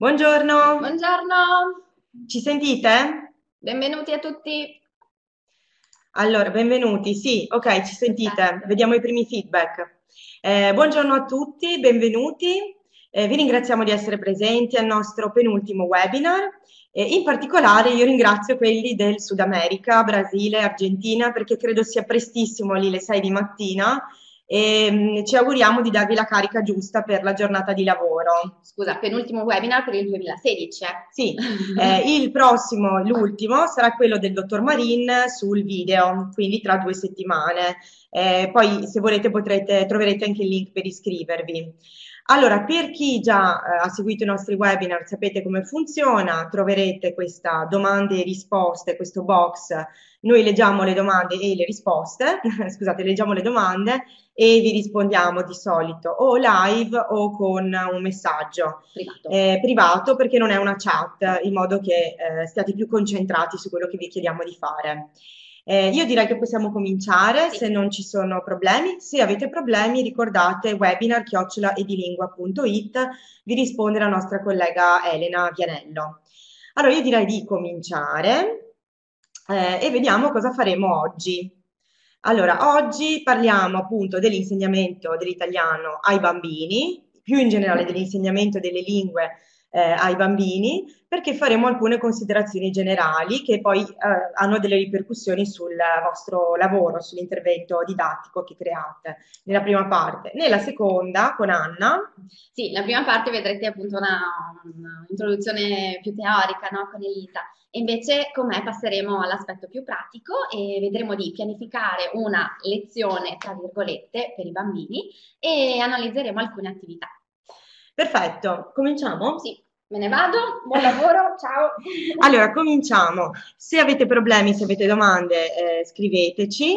Buongiorno, Buongiorno, ci sentite? benvenuti a tutti. Allora, benvenuti. Sì, ok, ci sentite. Perfetto. Vediamo i primi feedback. Eh, buongiorno a tutti, benvenuti. Eh, vi ringraziamo di essere presenti al nostro penultimo webinar. Eh, in particolare io ringrazio quelli del Sud America, Brasile, Argentina, perché credo sia prestissimo lì le 6 di mattina e mm, ci auguriamo di darvi la carica giusta per la giornata di lavoro. Scusa, penultimo webinar per il 2016. eh. Sì, eh, il prossimo, l'ultimo, sarà quello del dottor Marin sul video, quindi tra due settimane. Eh, poi, se volete, potrete, troverete anche il link per iscrivervi. Allora, per chi già eh, ha seguito i nostri webinar, sapete come funziona, troverete questa domande e risposte, questo box. Noi leggiamo le domande e le risposte, scusate, leggiamo le domande e vi rispondiamo di solito o live o con un messaggio Privato. eh, privato perché non è una chat, in modo che eh, stiate più concentrati su quello che vi chiediamo di fare. Eh, io direi che possiamo cominciare Sì. se non ci sono problemi. Se avete problemi, ricordate webinar-edilingua.it, vi risponde la nostra collega Elena Vianello. Allora, io direi di cominciare eh, e vediamo cosa faremo oggi. Allora, oggi parliamo appunto dell'insegnamento dell'italiano ai bambini, più in generale dell'insegnamento delle lingue eh, ai bambini, perché faremo alcune considerazioni generali che poi eh, hanno delle ripercussioni sul vostro lavoro, sull'intervento didattico che create nella prima parte. Nella seconda, con Anna, Sì, la prima parte vedrete appunto una, un'introduzione più teorica, no, con Elisa. E invece con me passeremo all'aspetto più pratico e vedremo di pianificare una lezione, tra virgolette, per i bambini e analizzeremo alcune attività. perfetto, cominciamo? Sì, me ne vado, buon lavoro, ciao! Allora, cominciamo. Se avete problemi, se avete domande, eh, scriveteci.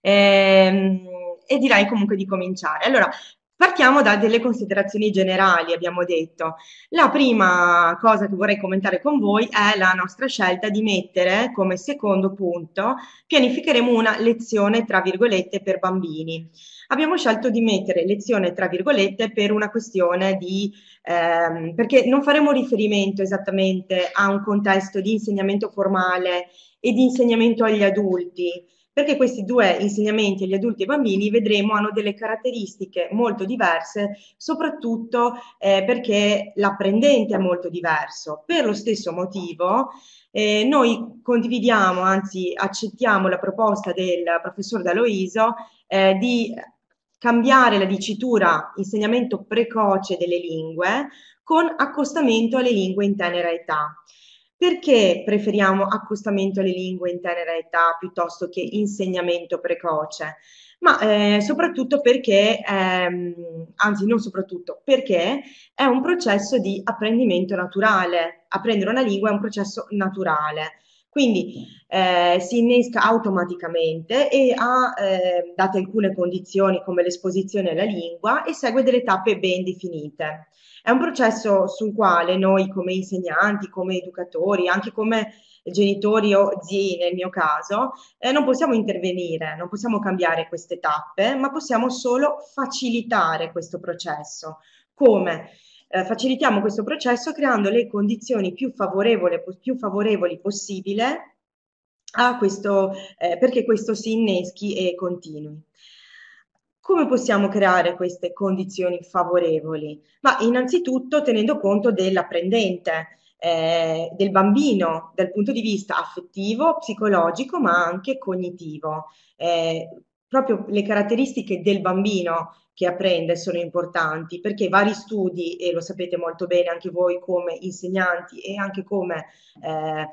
Ehm, e direi comunque di cominciare. Allora, partiamo da delle considerazioni generali, abbiamo detto. La prima cosa che vorrei commentare con voi è la nostra scelta di mettere come secondo punto, pianificheremo una lezione, tra virgolette, per bambini. Abbiamo scelto di mettere lezione, tra virgolette, per una questione di ehm, perché non faremo riferimento esattamente a un contesto di insegnamento formale e di insegnamento agli adulti, perché questi due insegnamenti agli adulti e ai bambini vedremo hanno delle caratteristiche molto diverse, soprattutto eh, perché l'apprendente è molto diverso. Per lo stesso motivo, eh, noi condividiamo, anzi accettiamo la proposta del professor D'Aloiso eh, di cambiare la dicitura insegnamento precoce delle lingue con accostamento alle lingue in tenera età. Perché preferiamo accostamento alle lingue in tenera età piuttosto che insegnamento precoce? Ma eh, soprattutto perché, ehm, anzi non soprattutto, perché è un processo di apprendimento naturale. Apprendere una lingua è un processo naturale. Quindi eh, si innesca automaticamente e ha eh, date alcune condizioni come l'esposizione alla lingua e segue delle tappe ben definite. È un processo sul quale noi come insegnanti, come educatori, anche come genitori o zii nel mio caso, eh, non possiamo intervenire, non possiamo cambiare queste tappe, ma possiamo solo facilitare questo processo. Come? Eh, facilitiamo questo processo creando le condizioni più più favorevoli possibile questo, eh, perché questo si inneschi e continui. Come possiamo creare queste condizioni favorevoli? Ma innanzitutto tenendo conto dell'apprendente, eh, del bambino dal punto di vista affettivo, psicologico, ma anche cognitivo. Eh, proprio le caratteristiche del bambino che apprende sono importanti perché vari studi, e lo sapete molto bene anche voi come insegnanti e anche come eh,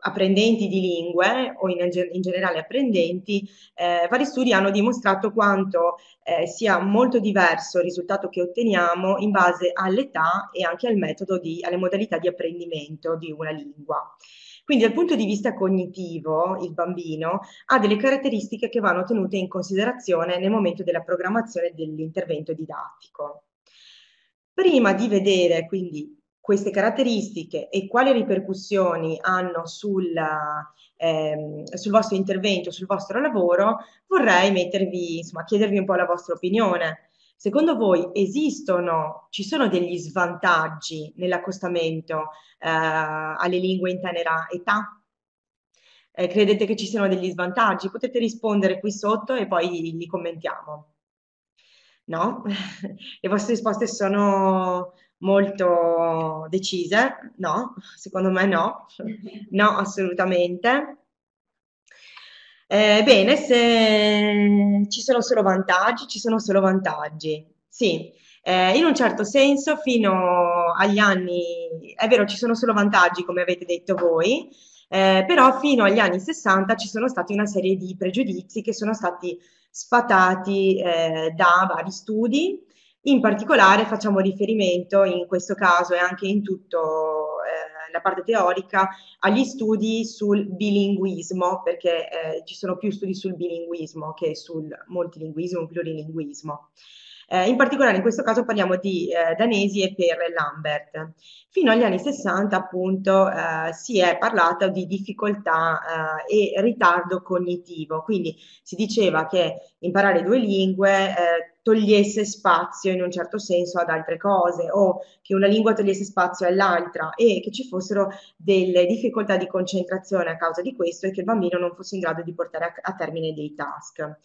apprendenti di lingue o in, in generale apprendenti, eh, vari studi hanno dimostrato quanto eh, sia molto diverso il risultato che otteniamo in base all'età e anche al metodo di, alle modalità di apprendimento di una lingua. Quindi dal punto di vista cognitivo, il bambino ha delle caratteristiche che vanno tenute in considerazione nel momento della programmazione dell'intervento didattico. Prima di vedere quindi queste caratteristiche e quali ripercussioni hanno sul, ehm, sul vostro intervento, sul vostro lavoro, vorrei mettervi, insomma, chiedervi un po' la vostra opinione. Secondo voi esistono, ci sono degli svantaggi nell'accostamento eh, alle lingue in tenera età? Eh, credete che ci siano degli svantaggi? Potete rispondere qui sotto e poi li commentiamo. No? Le vostre risposte sono molto decise? No, secondo me no, no, assolutamente. Eh, bene, se ci sono solo vantaggi, ci sono solo vantaggi. Sì, eh, in un certo senso fino agli anni, è vero, ci sono solo vantaggi, come avete detto voi, eh, però fino agli anni 60 ci sono stati una serie di pregiudizi che sono stati sfatati eh, da vari studi. In particolare facciamo riferimento in questo caso e anche in tutto eh, la parte teorica agli studi sul bilinguismo, perché eh, ci sono più studi sul bilinguismo che sul multilinguismo, plurilinguismo. Eh, in particolare in questo caso parliamo di eh, danesi e per Lambert. Fino agli anni 60 appunto eh, si è parlato di difficoltà eh, e ritardo cognitivo, quindi si diceva che imparare due lingue eh, togliesse spazio in un certo senso ad altre cose o che una lingua togliesse spazio all'altra e che ci fossero delle difficoltà di concentrazione a causa di questo e che il bambino non fosse in grado di portare a, a termine dei task.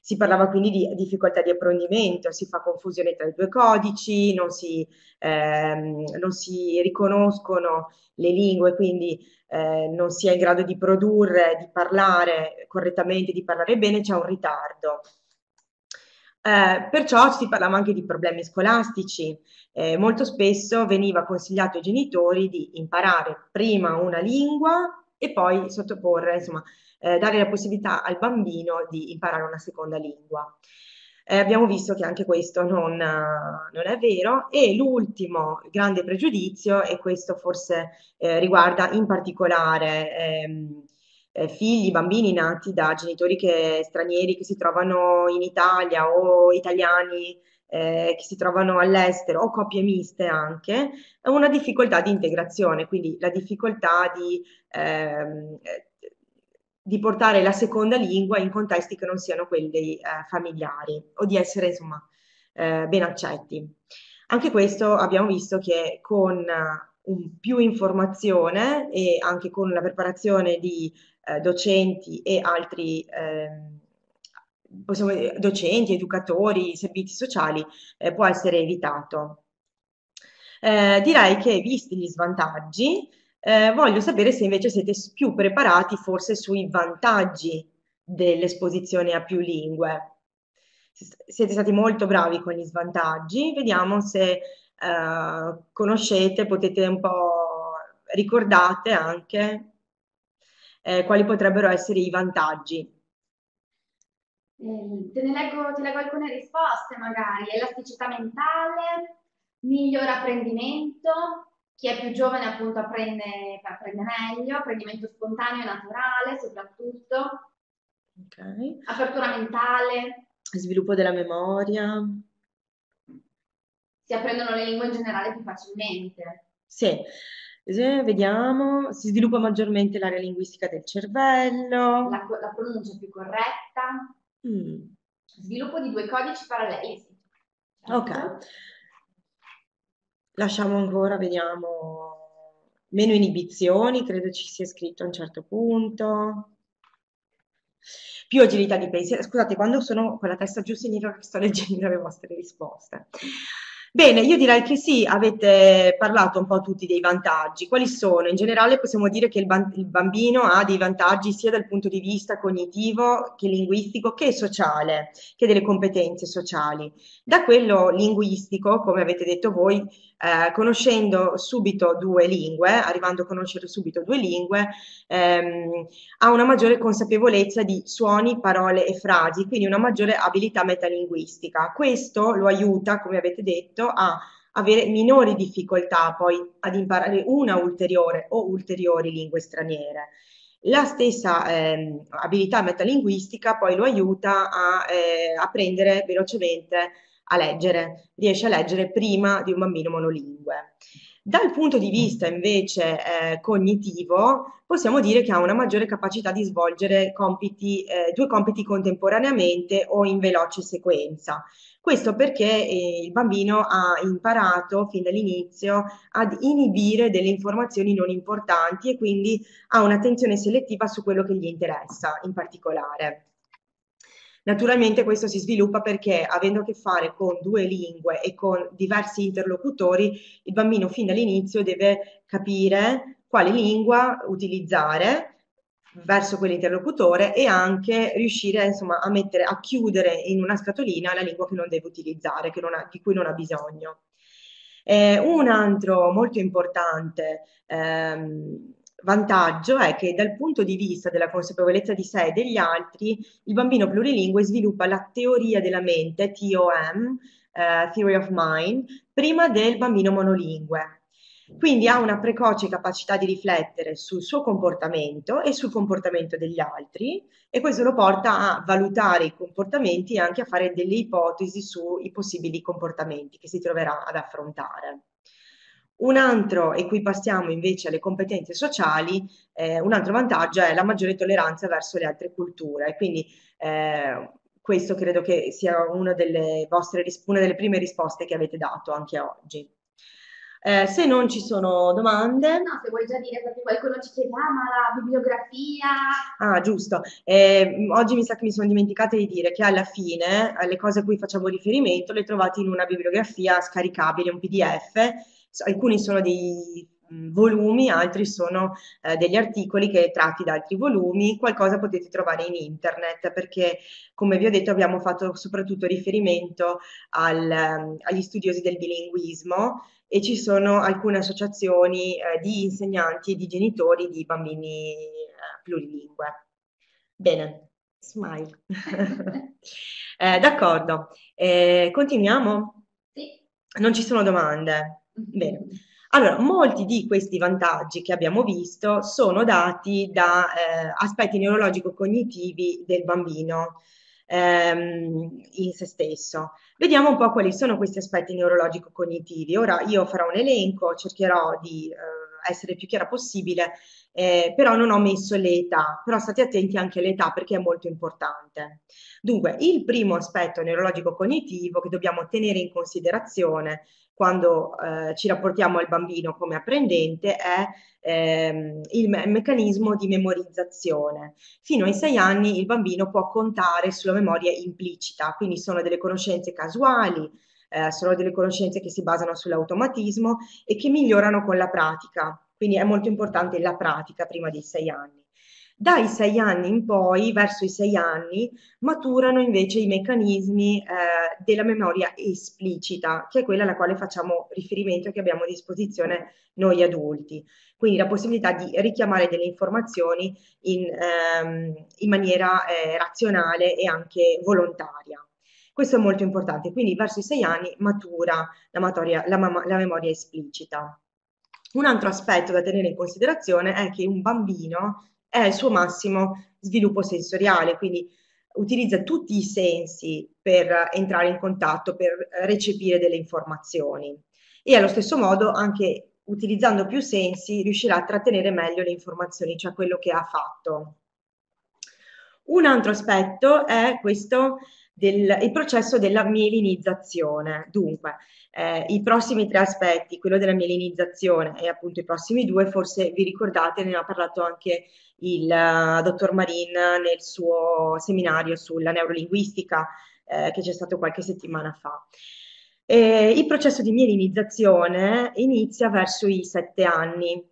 Si parlava quindi di difficoltà di apprendimento, si fa confusione tra i due codici, non si, ehm, non si riconoscono le lingue, quindi eh, non si è in grado di produrre, di parlare correttamente, di parlare bene, c'è un ritardo. Eh, perciò si parlava anche di problemi scolastici. Eh, molto spesso veniva consigliato ai genitori di imparare prima una lingua e poi sottoporre, insomma, eh, dare la possibilità al bambino di imparare una seconda lingua. Eh, abbiamo visto che anche questo non, non è vero e l'ultimo grande pregiudizio, e questo forse eh, riguarda in particolare ehm, eh, figli, bambini nati da genitori che, stranieri che si trovano in Italia o italiani eh, che si trovano all'estero o coppie miste anche, una difficoltà di integrazione, quindi la difficoltà di ehm, di portare la seconda lingua in contesti che non siano quelli eh, familiari o di essere insomma eh, ben accetti. Anche questo abbiamo visto che con un più informazione e anche con la preparazione di eh, docenti e altri ehm, possiamo docenti, educatori, servizi sociali eh, può essere evitato. Eh, direi che visti gli svantaggi, eh, voglio sapere se invece siete più preparati forse sui vantaggi dell'esposizione a più lingue. Siete stati molto bravi con gli svantaggi, vediamo se eh, conoscete, potete un po' ricordate anche eh, quali potrebbero essere i vantaggi. Eh, te ne leggo, ti leggo alcune risposte magari. Elasticità mentale, miglior apprendimento, chi è più giovane appunto apprende, apprende meglio, apprendimento spontaneo e naturale soprattutto, okay. apertura mentale, sviluppo della memoria. Si apprendono le lingue in generale più facilmente. Sì, vediamo, si sviluppa maggiormente l'area linguistica del cervello. La, la pronuncia più corretta. Mm. Sviluppo di due codici paralleli. Ok. Lasciamo ancora, vediamo, meno inibizioni, credo ci sia scritto a un certo punto. Più agilità di pensiero. Scusate, quando sono con la testa giù significa che sto leggendo le vostre risposte. Bene, io direi che sì, avete parlato un po' tutti dei vantaggi. Quali sono? In generale possiamo dire che il, bambino ha dei vantaggi sia dal punto di vista cognitivo che linguistico che sociale, che delle competenze sociali. Da quello linguistico, come avete detto voi, eh, conoscendo subito due lingue, arrivando a conoscere subito due lingue, ehm, ha una maggiore consapevolezza di suoni, parole e frasi, quindi una maggiore abilità metalinguistica. Questo lo aiuta, come avete detto, a avere minori difficoltà poi ad imparare una ulteriore o ulteriori lingue straniere. La stessa eh, abilità metalinguistica poi lo aiuta a eh, apprendere velocemente a leggere, riesce a leggere prima di un bambino monolingue. Dal punto di vista invece eh, cognitivo, possiamo dire che ha una maggiore capacità di svolgere compiti, eh, due compiti contemporaneamente o in veloce sequenza. Questo perché eh, il bambino ha imparato fin dall'inizio ad inibire delle informazioni non importanti e quindi ha un'attenzione selettiva su quello che gli interessa in particolare. Naturalmente questo si sviluppa perché avendo a che fare con due lingue e con diversi interlocutori, il bambino fin dall'inizio deve capire quale lingua utilizzare verso quell'interlocutore e anche riuscire insomma, a, mettere, a chiudere in una scatolina la lingua che non deve utilizzare, che ha, di cui non ha bisogno. Eh, un altro molto importante ehm, vantaggio è che dal punto di vista della consapevolezza di sé e degli altri, il bambino plurilingue sviluppa la teoria della mente, TOM, eh, Theory of Mind, prima del bambino monolingue. Quindi ha una precoce capacità di riflettere sul suo comportamento e sul comportamento degli altri e questo lo porta a valutare i comportamenti e anche a fare delle ipotesi sui possibili comportamenti che si troverà ad affrontare. Un altro, e qui passiamo invece alle competenze sociali, eh, un altro vantaggio è la maggiore tolleranza verso le altre culture. Quindi eh, questo credo che sia una delle, vostre, una delle prime risposte che avete dato anche oggi. Eh, se non ci sono domande... No, se vuoi già dire, perché qualcuno ci chiede, ah, ma la bibliografia... Ah, giusto. Eh, oggi mi sa che mi sono dimenticata di dire che alla fine le cose a cui facciamo riferimento le trovate in una bibliografia scaricabile, un PDF, alcuni sono dei mm, volumi, altri sono eh, degli articoli che tratti da altri volumi, qualcosa potete trovare in internet perché come vi ho detto abbiamo fatto soprattutto riferimento al, um, agli studiosi del bilinguismo e ci sono alcune associazioni eh, di insegnanti e di genitori di bambini eh, plurilingue. Bene, smile. Eh, d'accordo, eh, continuiamo? Sì. Non ci sono domande? Bene. Allora, molti di questi vantaggi che abbiamo visto sono dati da eh, aspetti neurologico-cognitivi del bambino ehm, in se stesso. Vediamo un po' quali sono questi aspetti neurologico-cognitivi. Ora io farò un elenco, cercherò di eh, essere più chiara possibile, eh, però non ho messo l'età, però state attenti anche all'età perché è molto importante. Dunque, il primo aspetto neurologico-cognitivo che dobbiamo tenere in considerazione quando eh, ci rapportiamo al bambino come apprendente è ehm, il me- meccanismo di memorizzazione. Fino ai sei anni il bambino può contare sulla memoria implicita, quindi sono delle conoscenze casuali, eh, sono delle conoscenze che si basano sull'automatismo e che migliorano con la pratica. Quindi è molto importante la pratica prima dei sei anni. Dai sei anni in poi, verso i sei anni, maturano invece i meccanismi eh, della memoria esplicita, che è quella alla quale facciamo riferimento e che abbiamo a disposizione noi adulti. Quindi la possibilità di richiamare delle informazioni in, ehm, in maniera eh, razionale e anche volontaria. Questo è molto importante, quindi verso i sei anni matura la, matoria, la, la memoria esplicita. Un altro aspetto da tenere in considerazione è che un bambino è il suo massimo sviluppo sensoriale, quindi utilizza tutti i sensi per entrare in contatto, per recepire delle informazioni e allo stesso modo anche utilizzando più sensi riuscirà a trattenere meglio le informazioni, cioè quello che ha fatto. Un altro aspetto è questo del il processo della mielinizzazione. Dunque, eh, i prossimi tre aspetti, quello della mielinizzazione e appunto i prossimi due, forse vi ricordate, ne ha parlato anche il uh, dottor Marin nel suo seminario sulla neurolinguistica eh, che c'è stato qualche settimana fa. Eh, il processo di mielinizzazione inizia verso i sette anni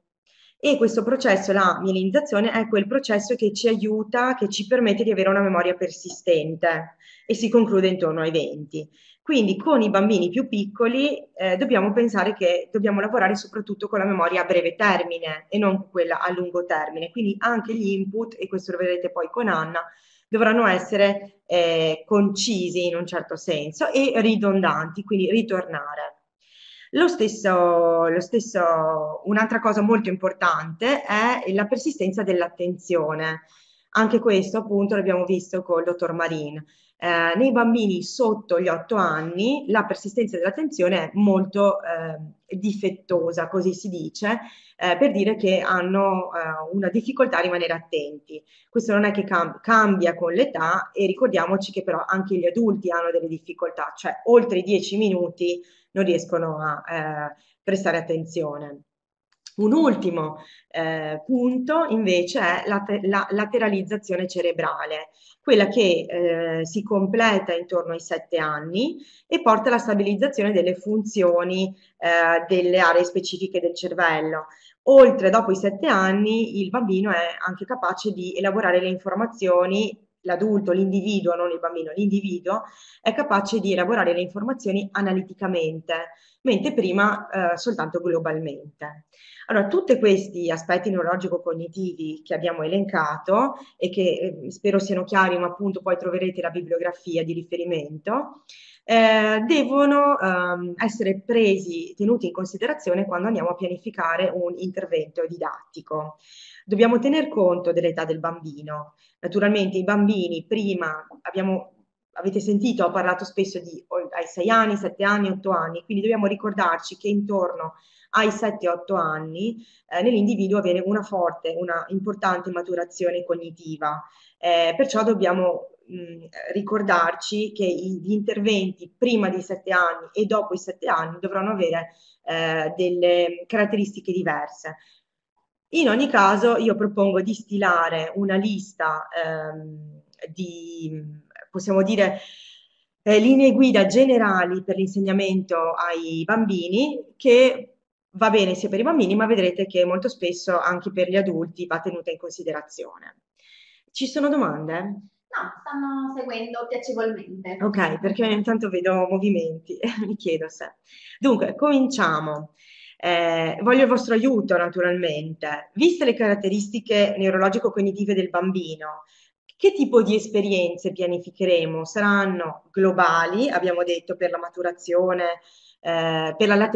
e questo processo, la mielinizzazione, è quel processo che ci aiuta, che ci permette di avere una memoria persistente e si conclude intorno ai 20. Quindi con i bambini più piccoli eh, dobbiamo pensare che dobbiamo lavorare soprattutto con la memoria a breve termine e non quella a lungo termine. Quindi anche gli input, e questo lo vedrete poi con Anna, dovranno essere eh, concisi in un certo senso e ridondanti, quindi ritornare. Lo stesso, lo stesso, un'altra cosa molto importante è la persistenza dell'attenzione. Anche questo appunto l'abbiamo visto col dottor Marin. Eh, nei bambini sotto gli 8 anni la persistenza dell'attenzione è molto eh, difettosa, così si dice, eh, per dire che hanno eh, una difficoltà a rimanere attenti. Questo non è che cam- cambia con l'età e ricordiamoci che però anche gli adulti hanno delle difficoltà, cioè oltre i 10 minuti non riescono a eh, prestare attenzione. Un ultimo eh, punto invece è la, la, lateralizzazione cerebrale, quella che eh, si completa intorno ai sette anni e porta alla stabilizzazione delle funzioni eh, delle aree specifiche del cervello. Oltre, dopo i sette anni, il bambino è anche capace di elaborare le informazioni l'adulto, l'individuo, non il bambino, l'individuo è capace di elaborare le informazioni analiticamente, mentre prima eh, soltanto globalmente. Allora, tutti questi aspetti neurologico-cognitivi che abbiamo elencato e che eh, spero siano chiari, ma appunto poi troverete la bibliografia di riferimento, eh, devono ehm, essere presi, tenuti in considerazione quando andiamo a pianificare un intervento didattico. Dobbiamo tener conto dell'età del bambino. Naturalmente i bambini prima abbiamo avete sentito, ho parlato spesso di ai 6 anni, 7 anni, 8 anni, quindi dobbiamo ricordarci che intorno ai 7-8 anni eh, nell'individuo avviene una forte, una importante maturazione cognitiva. Eh, perciò dobbiamo mh, ricordarci che gli interventi prima dei 7 anni e dopo i 7 anni dovranno avere eh, delle caratteristiche diverse. In ogni caso io propongo di stilare una lista ehm, di, possiamo dire, eh, linee guida generali per l'insegnamento ai bambini che va bene sia per i bambini, ma vedrete che molto spesso anche per gli adulti va tenuta in considerazione. Ci sono domande? No, stanno seguendo piacevolmente. Ok, perché intanto vedo movimenti, mi chiedo se. Dunque, cominciamo. Eh, voglio il vostro aiuto naturalmente. Viste le caratteristiche neurologico-cognitive del bambino, che tipo di esperienze pianificheremo? Saranno globali, abbiamo detto, per la maturazione, eh, per la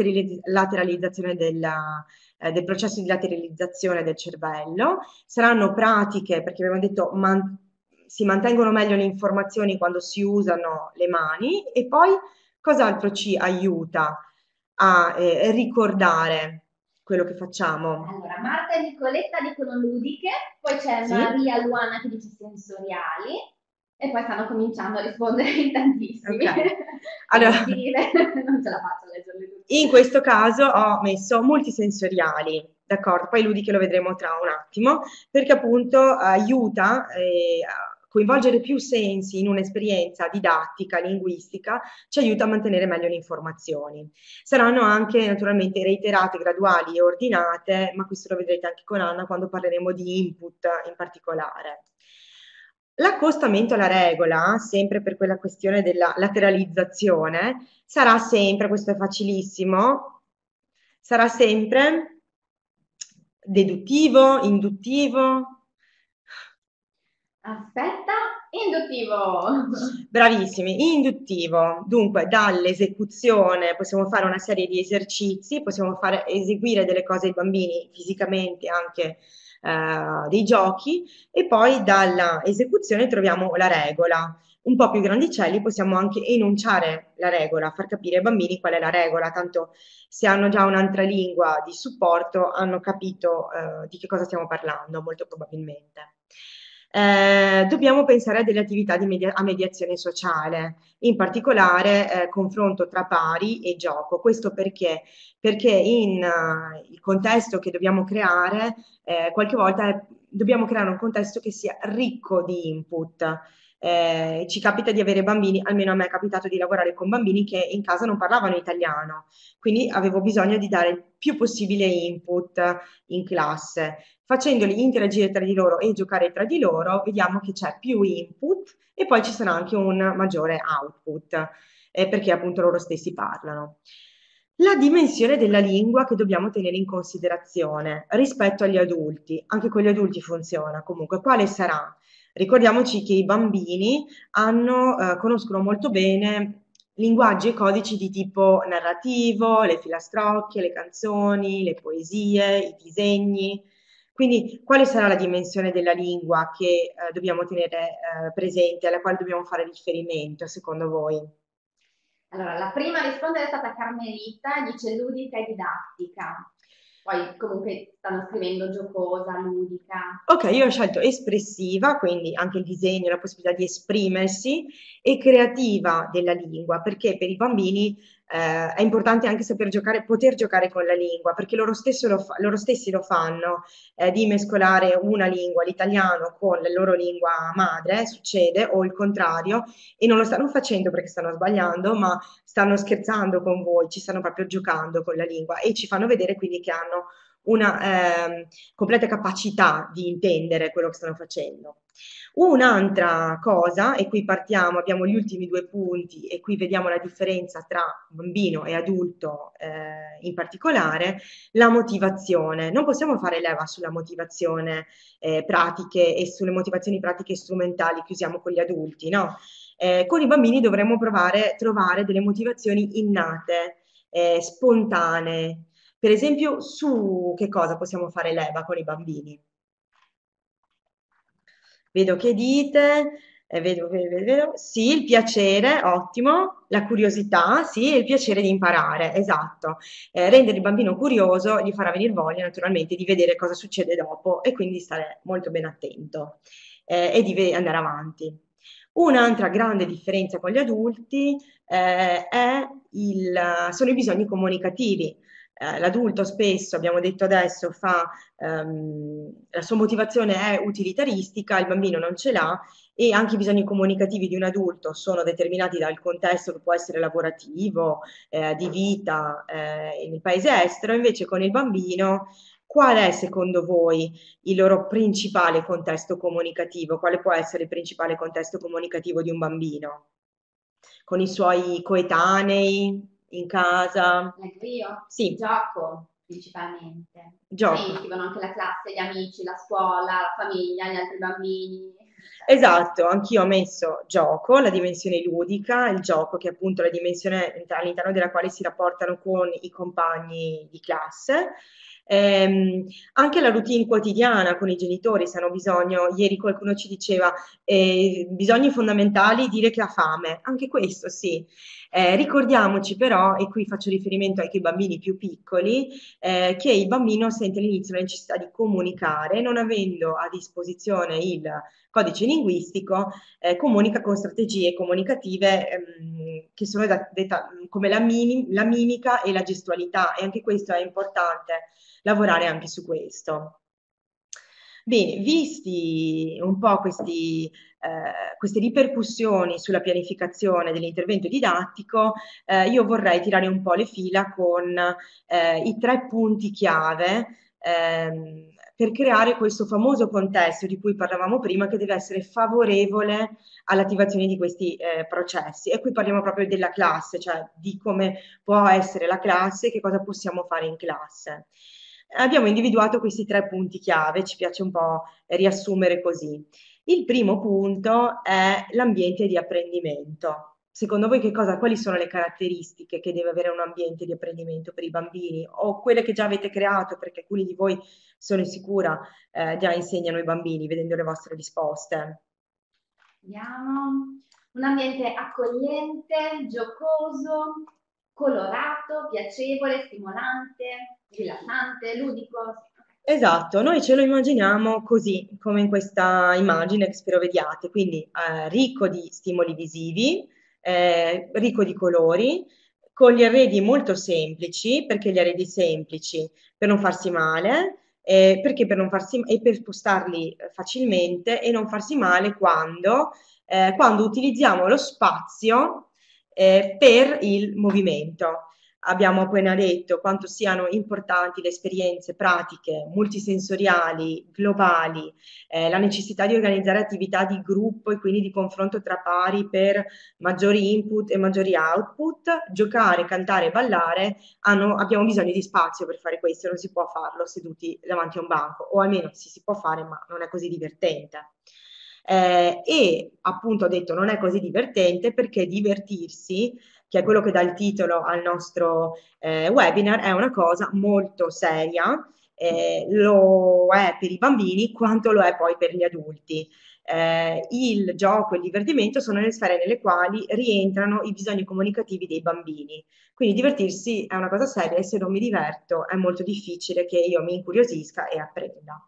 lateralizzazione della, eh, del processo di lateralizzazione del cervello, saranno pratiche perché abbiamo detto man- si mantengono meglio le informazioni quando si usano le mani. E poi cos'altro ci aiuta a eh, ricordare quello che facciamo? Allora, Marta e Nicoletta dicono ludiche, poi c'è sì? Maria Luana che dice sensoriali e poi stanno cominciando a rispondere in tantissimi. Okay. Allora, non ce la faccio a leggerle tutte. In questo caso ho messo multisensoriali, d'accordo? Poi ludiche lo vedremo tra un attimo, perché appunto aiuta eh, coinvolgere più sensi in un'esperienza didattica, linguistica, ci aiuta a mantenere meglio le informazioni. Saranno anche naturalmente reiterate, graduali e ordinate, ma questo lo vedrete anche con Anna quando parleremo di input in particolare. L'accostamento alla regola, sempre per quella questione della lateralizzazione, sarà sempre, questo è facilissimo, sarà sempre deduttivo, induttivo. Aspetta, induttivo. Bravissimi, induttivo. Dunque, dall'esecuzione possiamo fare una serie di esercizi, possiamo fare, eseguire delle cose ai bambini fisicamente anche eh, dei giochi e poi dalla esecuzione troviamo la regola. Un po' più grandicelli possiamo anche enunciare la regola, far capire ai bambini qual è la regola, tanto se hanno già un'altra lingua di supporto hanno capito eh, di che cosa stiamo parlando, molto probabilmente. Eh, dobbiamo pensare a delle attività di media- a mediazione sociale, in particolare eh, confronto tra pari e gioco. Questo perché? Perché in uh, il contesto che dobbiamo creare, eh, qualche volta è, dobbiamo creare un contesto che sia ricco di input. Eh, ci capita di avere bambini, almeno a me è capitato di lavorare con bambini che in casa non parlavano italiano, quindi avevo bisogno di dare il più possibile input in classe facendoli interagire tra di loro e giocare tra di loro, vediamo che c'è più input e poi ci sarà anche un maggiore output, eh, perché appunto loro stessi parlano. La dimensione della lingua che dobbiamo tenere in considerazione rispetto agli adulti, anche con gli adulti funziona comunque, quale sarà? Ricordiamoci che i bambini hanno, eh, conoscono molto bene linguaggi e codici di tipo narrativo, le filastrocche, le canzoni, le poesie, i disegni, Quindi quale sarà la dimensione della lingua che eh, dobbiamo tenere eh, presente, alla quale dobbiamo fare riferimento, secondo voi? Allora, la prima a rispondere è stata Carmelita, dice ludica e didattica. Poi comunque stanno scrivendo giocosa, ludica. Ok, io ho scelto espressiva, quindi anche il disegno, la possibilità di esprimersi, e creativa della lingua, perché per i bambini eh, è importante anche saper giocare, poter giocare con la lingua, perché loro, lo fa, loro stessi lo fanno, eh, di mescolare una lingua, l'italiano, con la loro lingua madre, succede, o il contrario, e non lo stanno facendo perché stanno sbagliando, ma stanno scherzando con voi, ci stanno proprio giocando con la lingua e ci fanno vedere quindi che hanno una eh, completa capacità di intendere quello che stanno facendo. Un'altra cosa, e qui partiamo, abbiamo gli ultimi due punti e qui vediamo la differenza tra bambino e adulto eh, in particolare, la motivazione. Non possiamo fare leva sulla motivazione eh, pratiche e sulle motivazioni pratiche strumentali che usiamo con gli adulti, no? Eh, con i bambini dovremmo provare a trovare delle motivazioni innate, eh, spontanee. Per esempio, su che cosa possiamo fare leva con i bambini? Vedo che dite, eh, vedo, vedo, vedo, sì, il piacere, ottimo, la curiosità, sì, il piacere di imparare, esatto. Eh, rendere il bambino curioso gli farà venire voglia naturalmente di vedere cosa succede dopo e quindi stare molto ben attento eh, e di andare avanti. Un'altra grande differenza con gli adulti eh, il, sono i bisogni comunicativi eh, l'adulto spesso, abbiamo detto adesso, fa, ehm, la sua motivazione è utilitaristica, il bambino non ce l'ha e anche i bisogni comunicativi di un adulto sono determinati dal contesto che può essere lavorativo, eh, di vita eh, nel paese estero, invece con il bambino qual è secondo voi il loro principale contesto comunicativo? Quale può essere il principale contesto comunicativo di un bambino? Con i suoi coetanei, in casa. Leggo io? Sì. Gioco principalmente. Gioco. Poi scrivono anche la classe, gli amici, la scuola, la famiglia, gli altri bambini. Esatto, anch'io ho messo gioco, la dimensione ludica, il gioco che è appunto la dimensione all'interno della quale si rapportano con i compagni di classe eh, anche la routine quotidiana con i genitori, se hanno bisogno, ieri qualcuno ci diceva eh, bisogni fondamentali, dire che ha fame, anche questo sì. Eh, ricordiamoci però, e qui faccio riferimento anche ai bambini più piccoli, eh, che il bambino sente all'inizio la necessità di comunicare, non avendo a disposizione il codice linguistico, eh, comunica con strategie comunicative ehm, che sono da, da, come la, mini, la mimica e la gestualità, e anche questo è importante lavorare anche su questo. Bene, visti un po' questi, eh, queste ripercussioni sulla pianificazione dell'intervento didattico, eh, io vorrei tirare un po' le fila con eh, i tre punti chiave ehm, per creare questo famoso contesto di cui parlavamo prima che deve essere favorevole all'attivazione di questi eh, processi. E qui parliamo proprio della classe, cioè di come può essere la classe e che cosa possiamo fare in classe abbiamo individuato questi tre punti chiave, ci piace un po' riassumere così. Il primo punto è l'ambiente di apprendimento. Secondo voi cosa, quali sono le caratteristiche che deve avere un ambiente di apprendimento per i bambini o quelle che già avete creato perché alcuni di voi sono sicura eh, già insegnano ai bambini vedendo le vostre risposte? Vediamo. Un ambiente accogliente, giocoso, colorato, piacevole, stimolante, rilassante, ludico. Esatto, noi ce lo immaginiamo così, come in questa immagine che spero vediate, quindi eh, ricco di stimoli visivi, eh, ricco di colori, con gli arredi molto semplici, perché gli arredi semplici? Per non farsi male, eh, perché per non farsi, e per spostarli facilmente e non farsi male quando, eh, quando utilizziamo lo spazio eh, per il movimento. Abbiamo appena detto quanto siano importanti le esperienze pratiche multisensoriali, globali, eh, la necessità di organizzare attività di gruppo e quindi di confronto tra pari per maggiori input e maggiori output, giocare, cantare ballare, hanno, abbiamo bisogno di spazio per fare questo, non si può farlo seduti davanti a un banco, o almeno sì, si può fare, ma non è così divertente. Eh, e appunto ho detto non è così divertente perché divertirsi, che è quello che dà il titolo al nostro eh, webinar, è una cosa molto seria eh, lo è per i bambini quanto lo è poi per gli adulti. Eh, il gioco e il divertimento sono le sfere nelle quali rientrano i bisogni comunicativi dei bambini. Quindi divertirsi è una cosa seria e se non mi diverto è molto difficile che io mi incuriosisca e apprenda.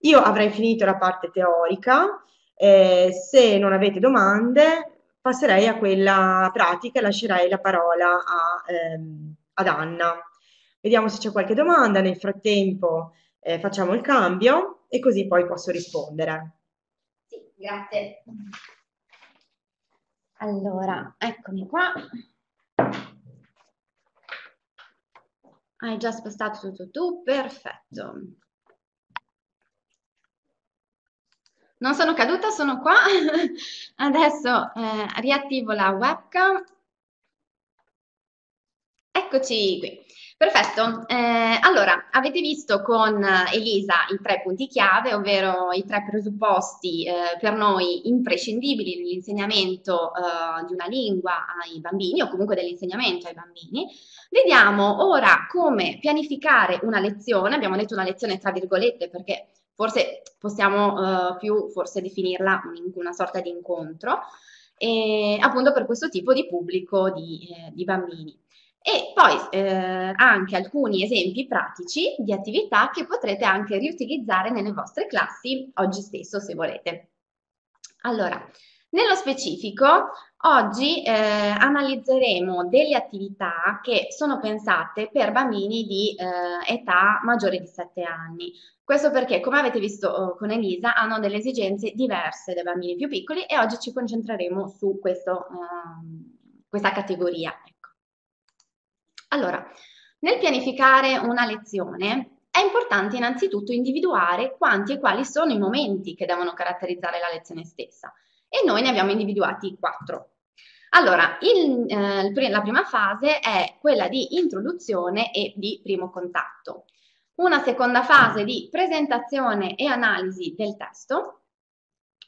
Io avrei finito la parte teorica, eh, se non avete domande passerei a quella pratica e lascerei la parola a, ehm, ad Anna. Vediamo se c'è qualche domanda, nel frattempo eh, facciamo il cambio e così poi posso rispondere. Sì, grazie. Allora, eccomi qua. Hai già spostato tutto tu, perfetto. Non sono caduta, sono qua. Adesso eh, riattivo la webcam. Eccoci qui. Perfetto, eh, allora avete visto con Elisa i tre punti chiave, ovvero i tre presupposti eh, per noi imprescindibili nell'insegnamento eh, di una lingua ai bambini o comunque dell'insegnamento ai bambini. Vediamo ora come pianificare una lezione, abbiamo detto una lezione tra virgolette perché forse possiamo eh, più forse definirla una sorta di incontro, e, appunto per questo tipo di pubblico di, eh, di bambini. E poi eh, anche alcuni esempi pratici di attività che potrete anche riutilizzare nelle vostre classi oggi stesso se volete. Allora, nello specifico, oggi eh, analizzeremo delle attività che sono pensate per bambini di eh, età maggiore di 7 anni. Questo perché, come avete visto oh, con Elisa, hanno delle esigenze diverse dai bambini più piccoli e oggi ci concentreremo su questo, uh, questa categoria. Ecco. Allora, nel pianificare una lezione è importante innanzitutto individuare quanti e quali sono i momenti che devono caratterizzare la lezione stessa e noi ne abbiamo individuati quattro. Allora, il, eh, la prima fase è quella di introduzione e di primo contatto. Una seconda fase di presentazione e analisi del testo,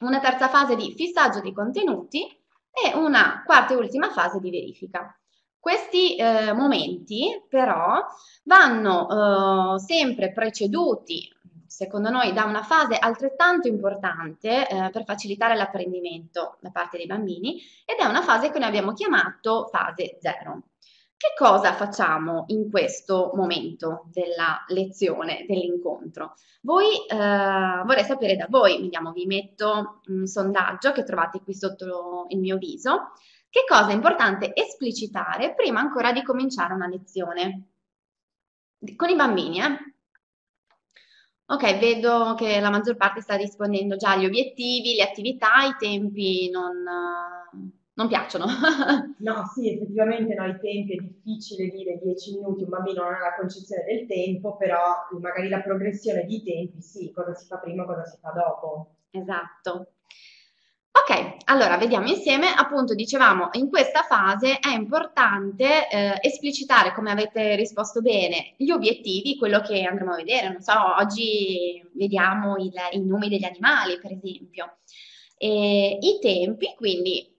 una terza fase di fissaggio di contenuti. E una quarta e ultima fase di verifica. Questi eh, momenti però vanno eh, sempre preceduti, secondo noi, da una fase altrettanto importante eh, per facilitare l'apprendimento da parte dei bambini ed è una fase che noi abbiamo chiamato fase zero. Che cosa facciamo in questo momento della lezione, dell'incontro? Voi eh, vorrei sapere da voi, vediamo, vi metto un sondaggio che trovate qui sotto il mio viso. Che cosa è importante esplicitare prima ancora di cominciare una lezione? Con i bambini, eh? Ok, vedo che la maggior parte sta rispondendo già agli obiettivi, le attività, i tempi non, non piacciono. no, sì, effettivamente no, i tempi è difficile dire 10 minuti, un bambino non ha la concezione del tempo, però magari la progressione di tempi, sì, cosa si fa prima, cosa si fa dopo. Esatto. Ok, allora vediamo insieme, appunto dicevamo in questa fase è importante eh, esplicitare, come avete risposto bene, gli obiettivi, quello che andremo a vedere, non so, oggi vediamo il, i nomi degli animali per esempio, e i tempi, quindi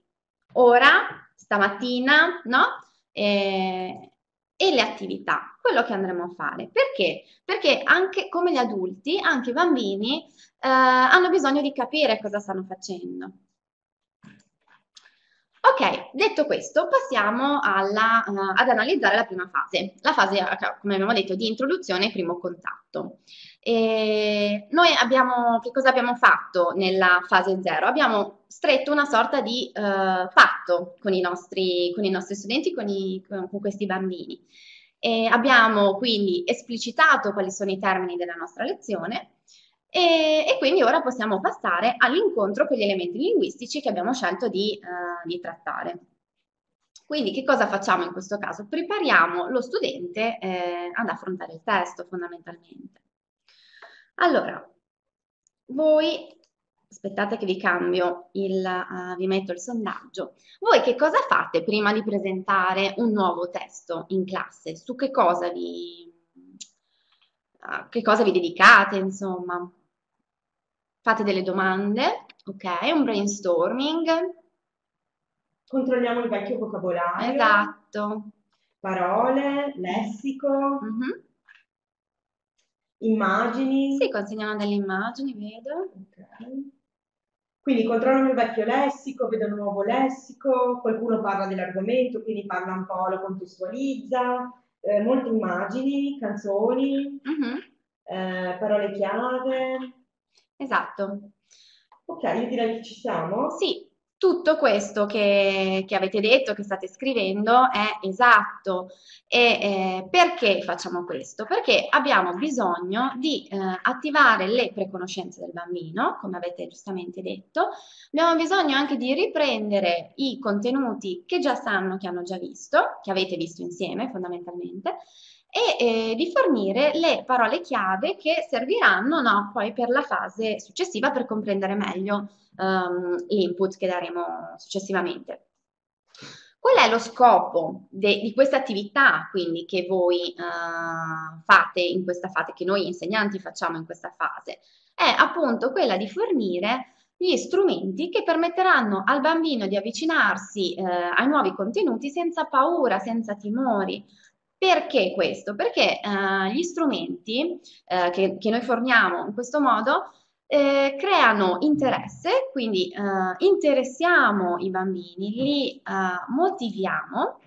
ora, stamattina, no? E, e le attività, quello che andremo a fare. Perché? Perché anche come gli adulti, anche i bambini eh, hanno bisogno di capire cosa stanno facendo. Ok, detto questo, passiamo alla, uh, ad analizzare la prima fase, la fase, come abbiamo detto, di introduzione e primo contatto. E noi abbiamo, che cosa abbiamo fatto nella fase 0? Abbiamo stretto una sorta di uh, patto con i, nostri, con i, nostri, studenti, con, i, con questi bambini. E abbiamo quindi esplicitato quali sono i termini della nostra lezione e, e, quindi ora possiamo passare all'incontro con gli elementi linguistici che abbiamo scelto di, eh, di, trattare. Quindi che cosa facciamo in questo caso? Prepariamo lo studente eh, ad affrontare il testo fondamentalmente. Allora, voi, aspettate che vi cambio il, uh, vi metto il sondaggio, voi che cosa fate prima di presentare un nuovo testo in classe? Su che cosa vi, che cosa vi dedicate, insomma? Fate delle domande, ok? Un brainstorming. Controlliamo il vecchio vocabolario. Esatto. Parole, lessico. Mm-hmm. Immagini. Sì, consegnano delle immagini, vedo. Ok. Quindi controllano il vecchio lessico, vedono un nuovo lessico, qualcuno parla dell'argomento, quindi parla un po', lo contestualizza, eh, molte immagini, canzoni, Mhm, eh, parole chiave. Esatto. Ok, io direi che ci siamo. Sì, tutto questo che, che avete detto, che state scrivendo, è esatto. E eh, perché facciamo questo? Perché abbiamo bisogno di eh, attivare le preconoscenze del bambino, come avete giustamente detto. Abbiamo bisogno anche di riprendere i contenuti che già sanno, che hanno già visto, che avete visto insieme fondamentalmente, e eh, di fornire le parole chiave che serviranno no, poi per la fase successiva per comprendere meglio um, l'input che daremo successivamente. Qual è lo scopo di questa attività, quindi, che voi uh, fate in questa fase, che noi insegnanti facciamo in questa fase? È appunto quella di fornire gli strumenti che permetteranno al bambino di avvicinarsi eh, ai nuovi contenuti senza paura, senza timori. Perché questo? Perché eh, gli strumenti eh, che, che, noi forniamo in questo modo eh, creano interesse, quindi eh, interessiamo i bambini, li eh, motiviamo,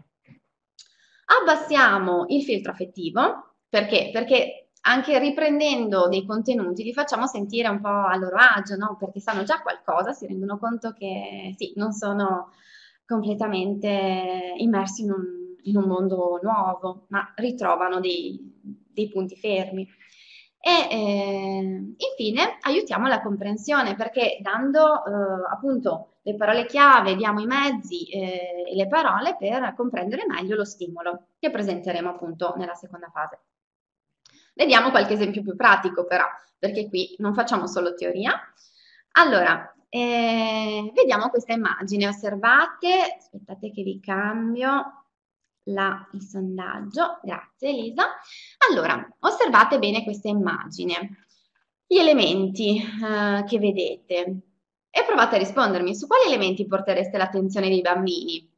abbassiamo il filtro affettivo, perché? Perché anche riprendendo dei contenuti li facciamo sentire un po' a loro agio, no? Perché sanno già qualcosa, si rendono conto che sì, non sono completamente immersi in un, in un mondo nuovo, ma ritrovano dei, dei punti fermi. E eh, infine aiutiamo la comprensione perché dando eh, appunto le parole chiave diamo i mezzi eh, e le parole per comprendere meglio lo stimolo che presenteremo appunto nella seconda fase. Vediamo qualche esempio più pratico però, perché qui non facciamo solo teoria. Allora, eh, vediamo questa immagine, osservate, aspettate che vi cambio la, il sondaggio. Grazie Elisa. Allora, osservate bene questa immagine, gli elementi eh, che vedete e provate a rispondermi su quali elementi portereste l'attenzione dei bambini.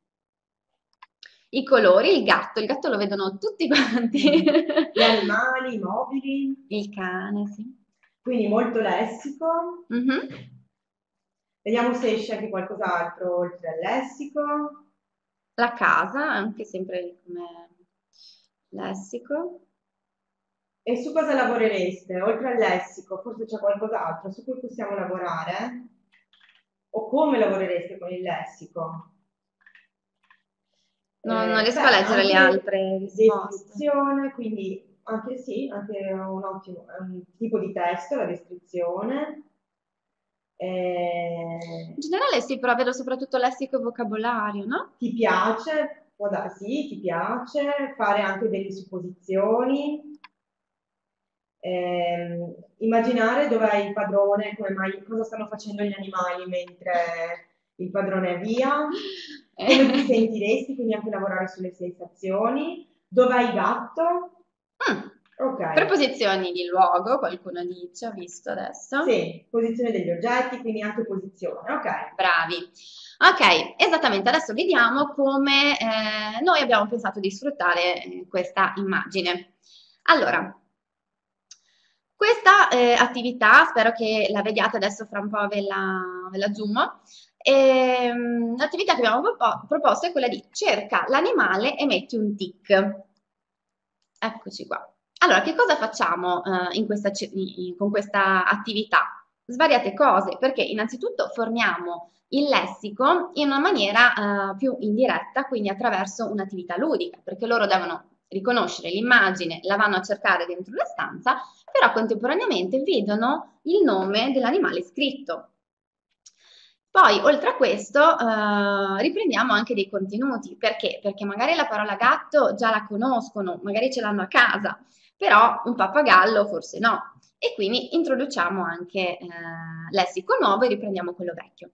I colori, il gatto, il gatto lo vedono tutti quanti. Gli animali, i mobili. Il cane, sì. Quindi molto lessico. Mm-hmm. Vediamo se esce anche qualcos'altro oltre al lessico la casa, anche sempre come lessico. E su cosa lavorereste? Oltre al lessico, forse c'è qualcos'altro su cui possiamo lavorare? O come lavorereste con il lessico? No, eh, non riesco beh, a leggere le altre risposte. Descrizione, quindi anche sì, anche un ottimo un tipo di testo, la descrizione. Eh, In generale sì, però vedo soprattutto lessico e vocabolario, no? Ti piace? Può da, sì, ti piace fare anche delle supposizioni. Eh, immaginare dov'è il padrone, come mai, cosa stanno facendo gli animali mentre il padrone è via, come ti sentiresti, quindi anche lavorare sulle sensazioni, dov'è il gatto. Mm. Okay. Preposizioni di luogo, qualcuno dice, ho visto adesso. Sì, posizione degli oggetti, quindi anche posizione, ok. Bravi. Ok, esattamente, adesso vediamo come eh, noi abbiamo pensato di sfruttare eh, questa immagine. Allora, questa eh, attività, spero che la vediate adesso fra un po' ve la, ve la zoom, ehm, l'attività che abbiamo proposto è quella di cerca l'animale e metti un tic. Eccoci qua. Allora, che cosa facciamo eh, questa, in, con questa attività? Svariate cose, perché innanzitutto forniamo il lessico in una maniera eh, più indiretta, quindi attraverso un'attività ludica, perché loro devono riconoscere l'immagine, la vanno a cercare dentro la stanza, però contemporaneamente vedono il nome dell'animale scritto. Poi, oltre a questo, eh, riprendiamo anche dei contenuti. Perché? Perché magari la parola gatto già la conoscono, magari ce l'hanno a casa, però un pappagallo forse no. E quindi introduciamo anche eh, lessico nuovo e riprendiamo quello vecchio.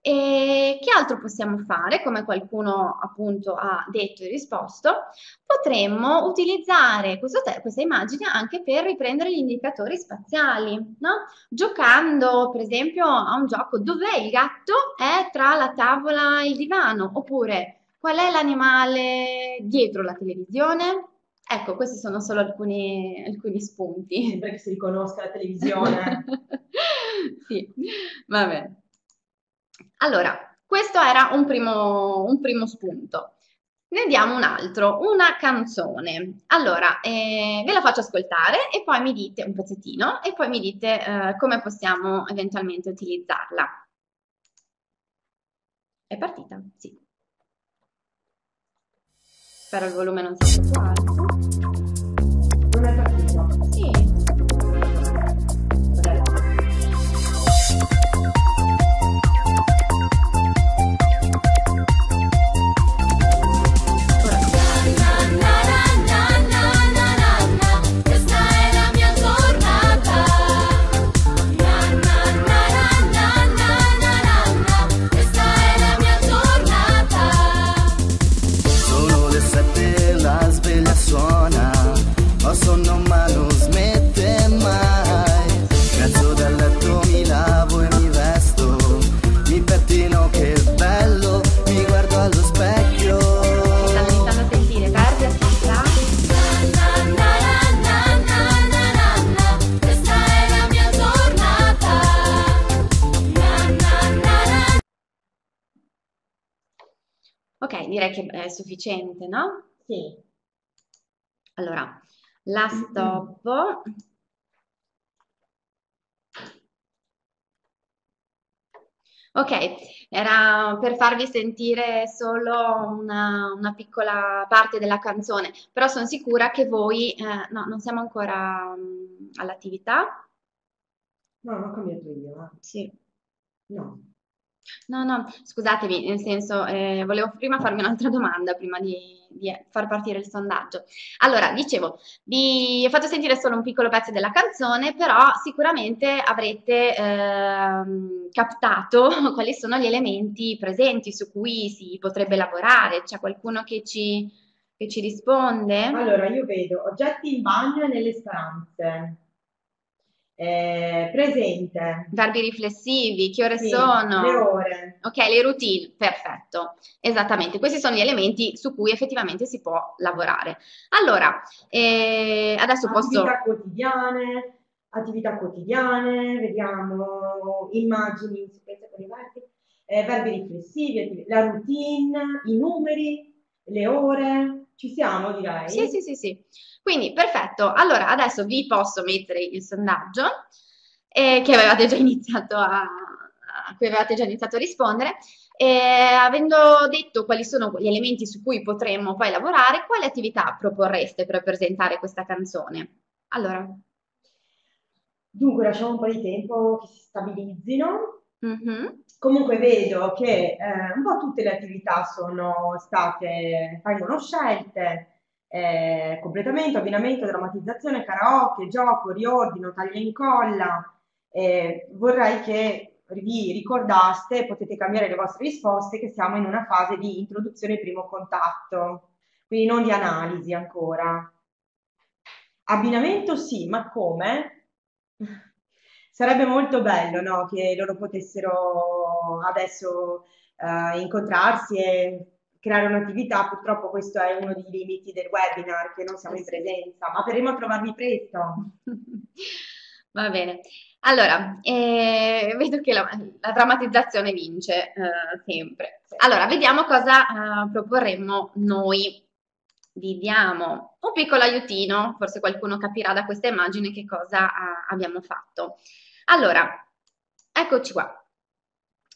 E che altro possiamo fare? Come qualcuno appunto ha detto e risposto, potremmo utilizzare te- questa immagine anche per riprendere gli indicatori spaziali, no? Giocando per esempio a un gioco dov'è il gatto? È tra la tavola e il divano, oppure qual è l'animale dietro la televisione? Ecco, questi sono solo alcuni, alcuni spunti. Sembra che si riconosca la televisione. sì, va bene. Allora, questo era un primo, un primo spunto. Ne diamo un altro, una canzone. Allora, eh, ve la faccio ascoltare e poi mi dite un pezzettino e poi mi dite eh, come possiamo eventualmente utilizzarla. È partita? Sì. Spero il volume non sia troppo alto. Non è partita? Sì. Direi che è sufficiente, no? Sì. Allora, la stoppo. Ok, era per farvi sentire solo una, una, piccola parte della canzone, però sono sicura che voi, eh, no, non siamo ancora um, all'attività. No, non ho cambiato io. Eh. Sì. No. No, no, scusatemi, nel senso, eh, volevo prima farvi un'altra domanda prima di, di, far partire il sondaggio. Allora, dicevo, vi ho fatto sentire solo un piccolo pezzo della canzone, però sicuramente avrete eh, captato quali sono gli elementi presenti su cui si potrebbe lavorare. C'è qualcuno che ci, che ci risponde? Allora, io vedo oggetti in bagno e nelle stanze. Eh, presente. Verbi riflessivi, che ore Sì, sono? le ore. Ok, le routine, perfetto. Esattamente, questi sono gli elementi su cui effettivamente si può lavorare. Allora, eh, adesso posso... Attività quotidiane, attività quotidiane, vediamo immagini in sequenza con i verbi, eh, verbi riflessivi, la routine, i numeri, le ore. Ci siamo, direi? Sì, sì, sì, sì. Quindi, perfetto. Allora, adesso vi posso mettere il sondaggio eh, che avevate già iniziato a, a cui avevate già iniziato a rispondere. E, avendo detto quali sono gli elementi su cui potremmo poi lavorare, quali attività proporreste per presentare questa canzone? Allora. Dunque, lasciamo un po' di tempo che si stabilizzino. Mhm. Comunque vedo che eh, un po' tutte le attività sono state, vengono scelte, eh, completamento, abbinamento, drammatizzazione, karaoke, gioco, riordino, taglia e incolla. Eh, vorrei che vi ricordaste, potete cambiare le vostre risposte, che siamo in una fase di introduzione e primo contatto, quindi non di analisi ancora. Abbinamento sì, ma come? Sarebbe molto bello, no, che loro potessero adesso eh, incontrarsi e creare un'attività. Purtroppo questo è uno dei limiti del webinar, che non siamo in presenza, ma verremo a trovarvi presto. Va bene. Allora, eh, vedo che la, la drammatizzazione vince eh, sempre. Allora, vediamo cosa eh, proporremmo noi. Vi diamo un piccolo aiutino, forse qualcuno capirà da questa immagine che cosa ah, abbiamo fatto. Allora, eccoci qua.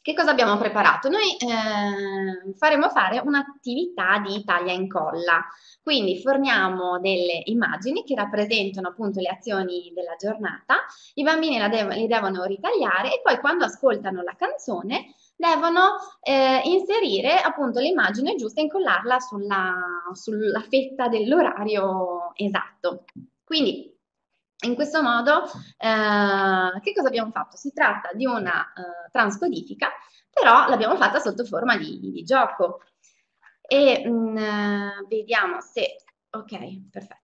Che cosa abbiamo preparato? Noi eh, faremo fare un'attività di taglia e incolla, quindi forniamo delle immagini che rappresentano appunto le azioni della giornata, i bambini li devono ritagliare e poi quando ascoltano la canzone devono eh, inserire appunto l'immagine giusta e incollarla sulla, sulla fetta dell'orario esatto. Quindi in questo modo, eh, che cosa abbiamo fatto? Si tratta di una eh, transcodifica, però l'abbiamo fatta sotto forma di, di gioco. E mh, mm, vediamo se... Ok, perfetto.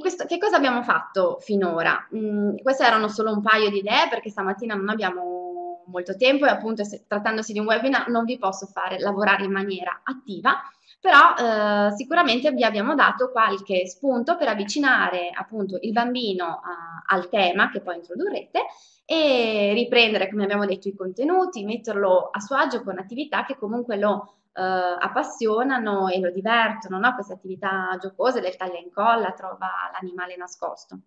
Questo, che cosa abbiamo fatto finora? Mm, queste erano solo un paio di idee perché stamattina non abbiamo molto tempo e appunto se, trattandosi di un webinar non vi posso fare lavorare in maniera attiva, però eh, sicuramente vi abbiamo dato qualche spunto per avvicinare appunto il bambino a, al tema che poi introdurrete e riprendere, come abbiamo detto, i contenuti, metterlo a suo agio con attività che comunque lo eh, appassionano e lo divertono, no? queste attività giocose del taglia e incolla, trova l'animale nascosto.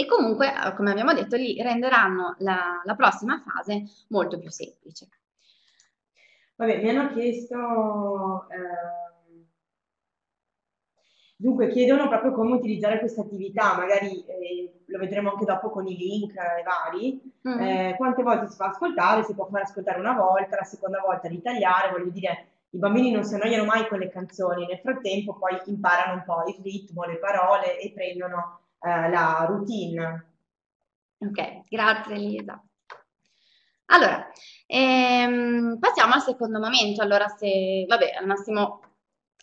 E comunque, eh, come abbiamo detto, li renderanno la, la prossima fase molto più semplice. Vabbè, mi hanno chiesto, eh, dunque chiedono proprio come utilizzare questa attività, magari eh, lo vedremo anche dopo con i link eh, vari, mm. eh, quante volte si fa ascoltare, si può far ascoltare una volta, la seconda volta ritagliare, voglio dire, i bambini non si annoiano mai con le canzoni, nel frattempo poi imparano un po' il ritmo, le parole e prendono eh, la routine. Ok, grazie Elisa. Allora, ehm, passiamo al secondo momento. Allora, se, vabbè, al massimo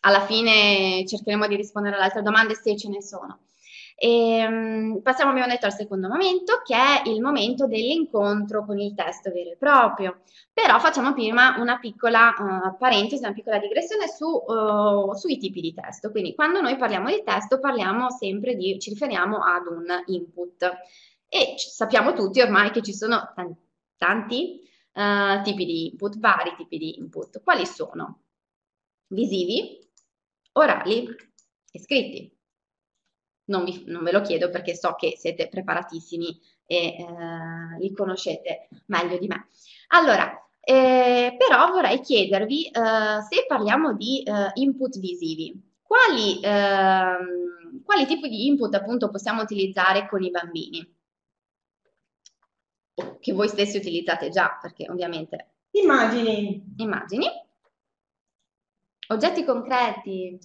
alla fine cercheremo di rispondere alle altre domande se ce ne sono. E, um, passiamo, detto, al secondo momento, che è il momento dell'incontro con il testo vero e proprio. Però facciamo prima una piccola uh, parentesi, una piccola digressione su, uh, sui tipi di testo. Quindi, quando noi parliamo di testo, parliamo sempre di, ci riferiamo ad un input. E sappiamo tutti ormai che ci sono tanti tanti uh, tipi di input, vari tipi di input. Quali sono? Visivi, orali e scritti. Non, vi, non ve lo chiedo perché so che siete preparatissimi e uh, li conoscete meglio di me. Allora, eh, però vorrei chiedervi uh, se parliamo di input visivi, quali, ehm, quali tipi di input appunto possiamo utilizzare con i bambini? che voi stessi utilizzate già, perché ovviamente... Immagini. Immagini. Oggetti concreti.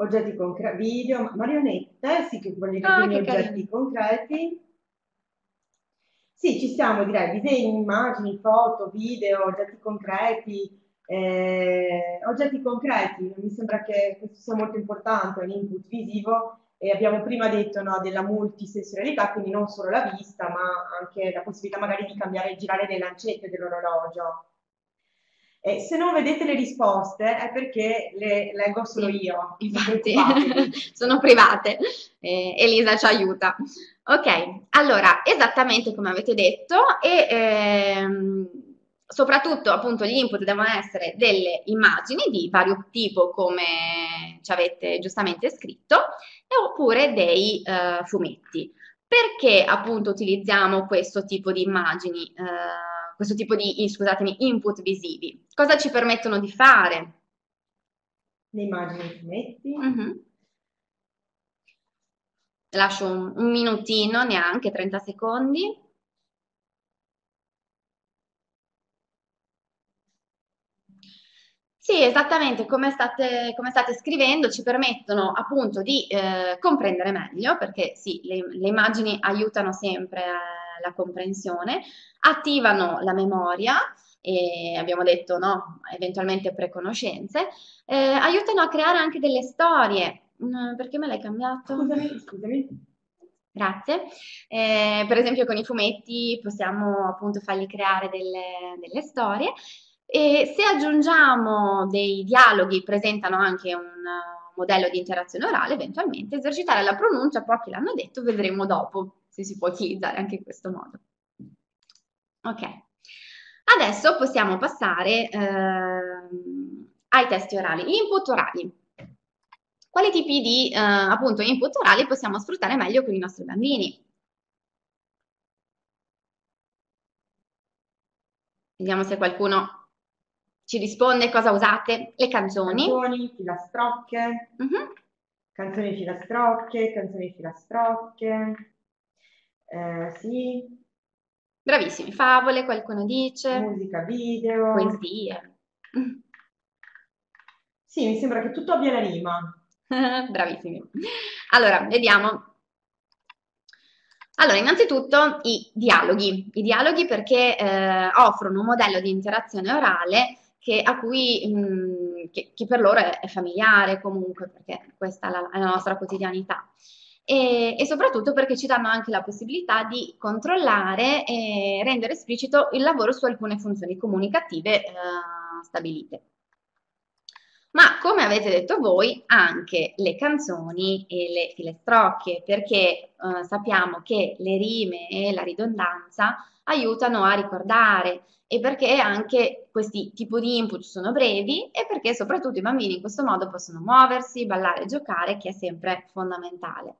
Oggetti concreti, video, marionette, sì che voglio ah, che oggetti carino. concreti. Sì, ci siamo, direi, disegni, immagini, foto, video, oggetti concreti, eh, oggetti concreti. Mi sembra che questo sia molto importante, un input visivo e abbiamo prima detto no, della multisensorialità, quindi non solo la vista, ma anche la possibilità magari di cambiare e girare le lancette dell'orologio. E se non vedete le risposte è perché le leggo solo sì, io. Infatti, sono private. Eh, Elisa ci aiuta. Ok, allora, esattamente come avete detto, e ehm, soprattutto appunto gli input devono essere delle immagini di vario tipo come ci avete giustamente scritto oppure dei uh, fumetti. Perché appunto utilizziamo questo tipo di immagini, uh, questo tipo di, scusatemi, input visivi? Cosa ci permettono di fare? Le immagini e fumetti. Mm-hmm. Lascio un, un minutino, neanche 30 secondi. Sì, esattamente come state, come state, scrivendo ci permettono appunto di eh, comprendere meglio, perché sì, le, le immagini aiutano sempre eh, la comprensione, attivano la memoria, e abbiamo detto no, eventualmente preconoscenze, eh, aiutano a creare anche delle storie. Mm, perché me l'hai cambiato? Scusami, scusami. Grazie. Eh, per esempio con i fumetti possiamo appunto fargli creare delle, delle storie e se aggiungiamo dei dialoghi, presentano anche un modello di interazione orale, eventualmente esercitare la pronuncia, pochi l'hanno detto, vedremo dopo se si può utilizzare anche in questo modo. Ok, adesso possiamo passare eh, ai testi orali, input orali. Quali tipi di eh, appunto input orali possiamo sfruttare meglio con i nostri bambini? Vediamo se qualcuno ci risponde cosa usate? Le canzoni. Canzoni, filastrocche, uh-huh. canzoni filastrocche, canzoni filastrocche, eh, sì. Bravissimi, favole, qualcuno dice. Musica, video. Poesie. Sì, mi sembra che tutto abbia la rima. Bravissimi. Allora, vediamo. Allora, innanzitutto i dialoghi. I dialoghi perché eh, offrono un modello di interazione orale che, a cui, mh, mm, che, che per loro è, è, familiare comunque, perché questa è la, è la nostra quotidianità. E, e, soprattutto perché ci danno anche la possibilità di controllare e rendere esplicito il lavoro su alcune funzioni comunicative eh, stabilite. Ma come avete detto voi, anche le canzoni e le filastrocche, perché eh, sappiamo che le rime e la ridondanza aiutano a ricordare e perché anche questi tipi di input sono brevi e perché soprattutto i bambini in questo modo possono muoversi, ballare e giocare, che è sempre fondamentale.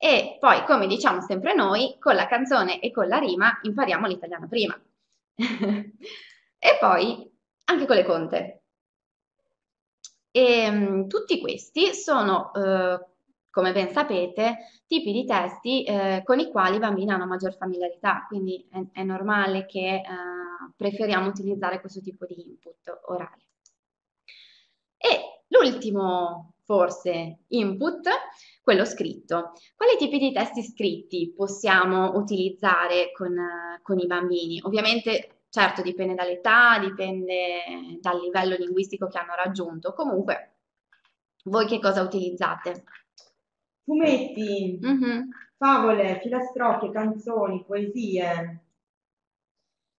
E poi, come diciamo sempre noi, con la canzone e con la rima impariamo l'italiano prima. e poi anche con le conte. E um, tutti questi sono, eh, come ben sapete, tipi di testi eh, con i quali i bambini hanno maggior familiarità, quindi è, è normale che eh, preferiamo utilizzare questo tipo di input orale. E l'ultimo, forse, input, quello scritto. Quali tipi di testi scritti possiamo utilizzare con, con i bambini? Ovviamente, certo, dipende dall'età, dipende dal livello linguistico che hanno raggiunto. Comunque, voi che cosa utilizzate? Fumetti, mm-hmm. favole, filastrocche, canzoni, poesie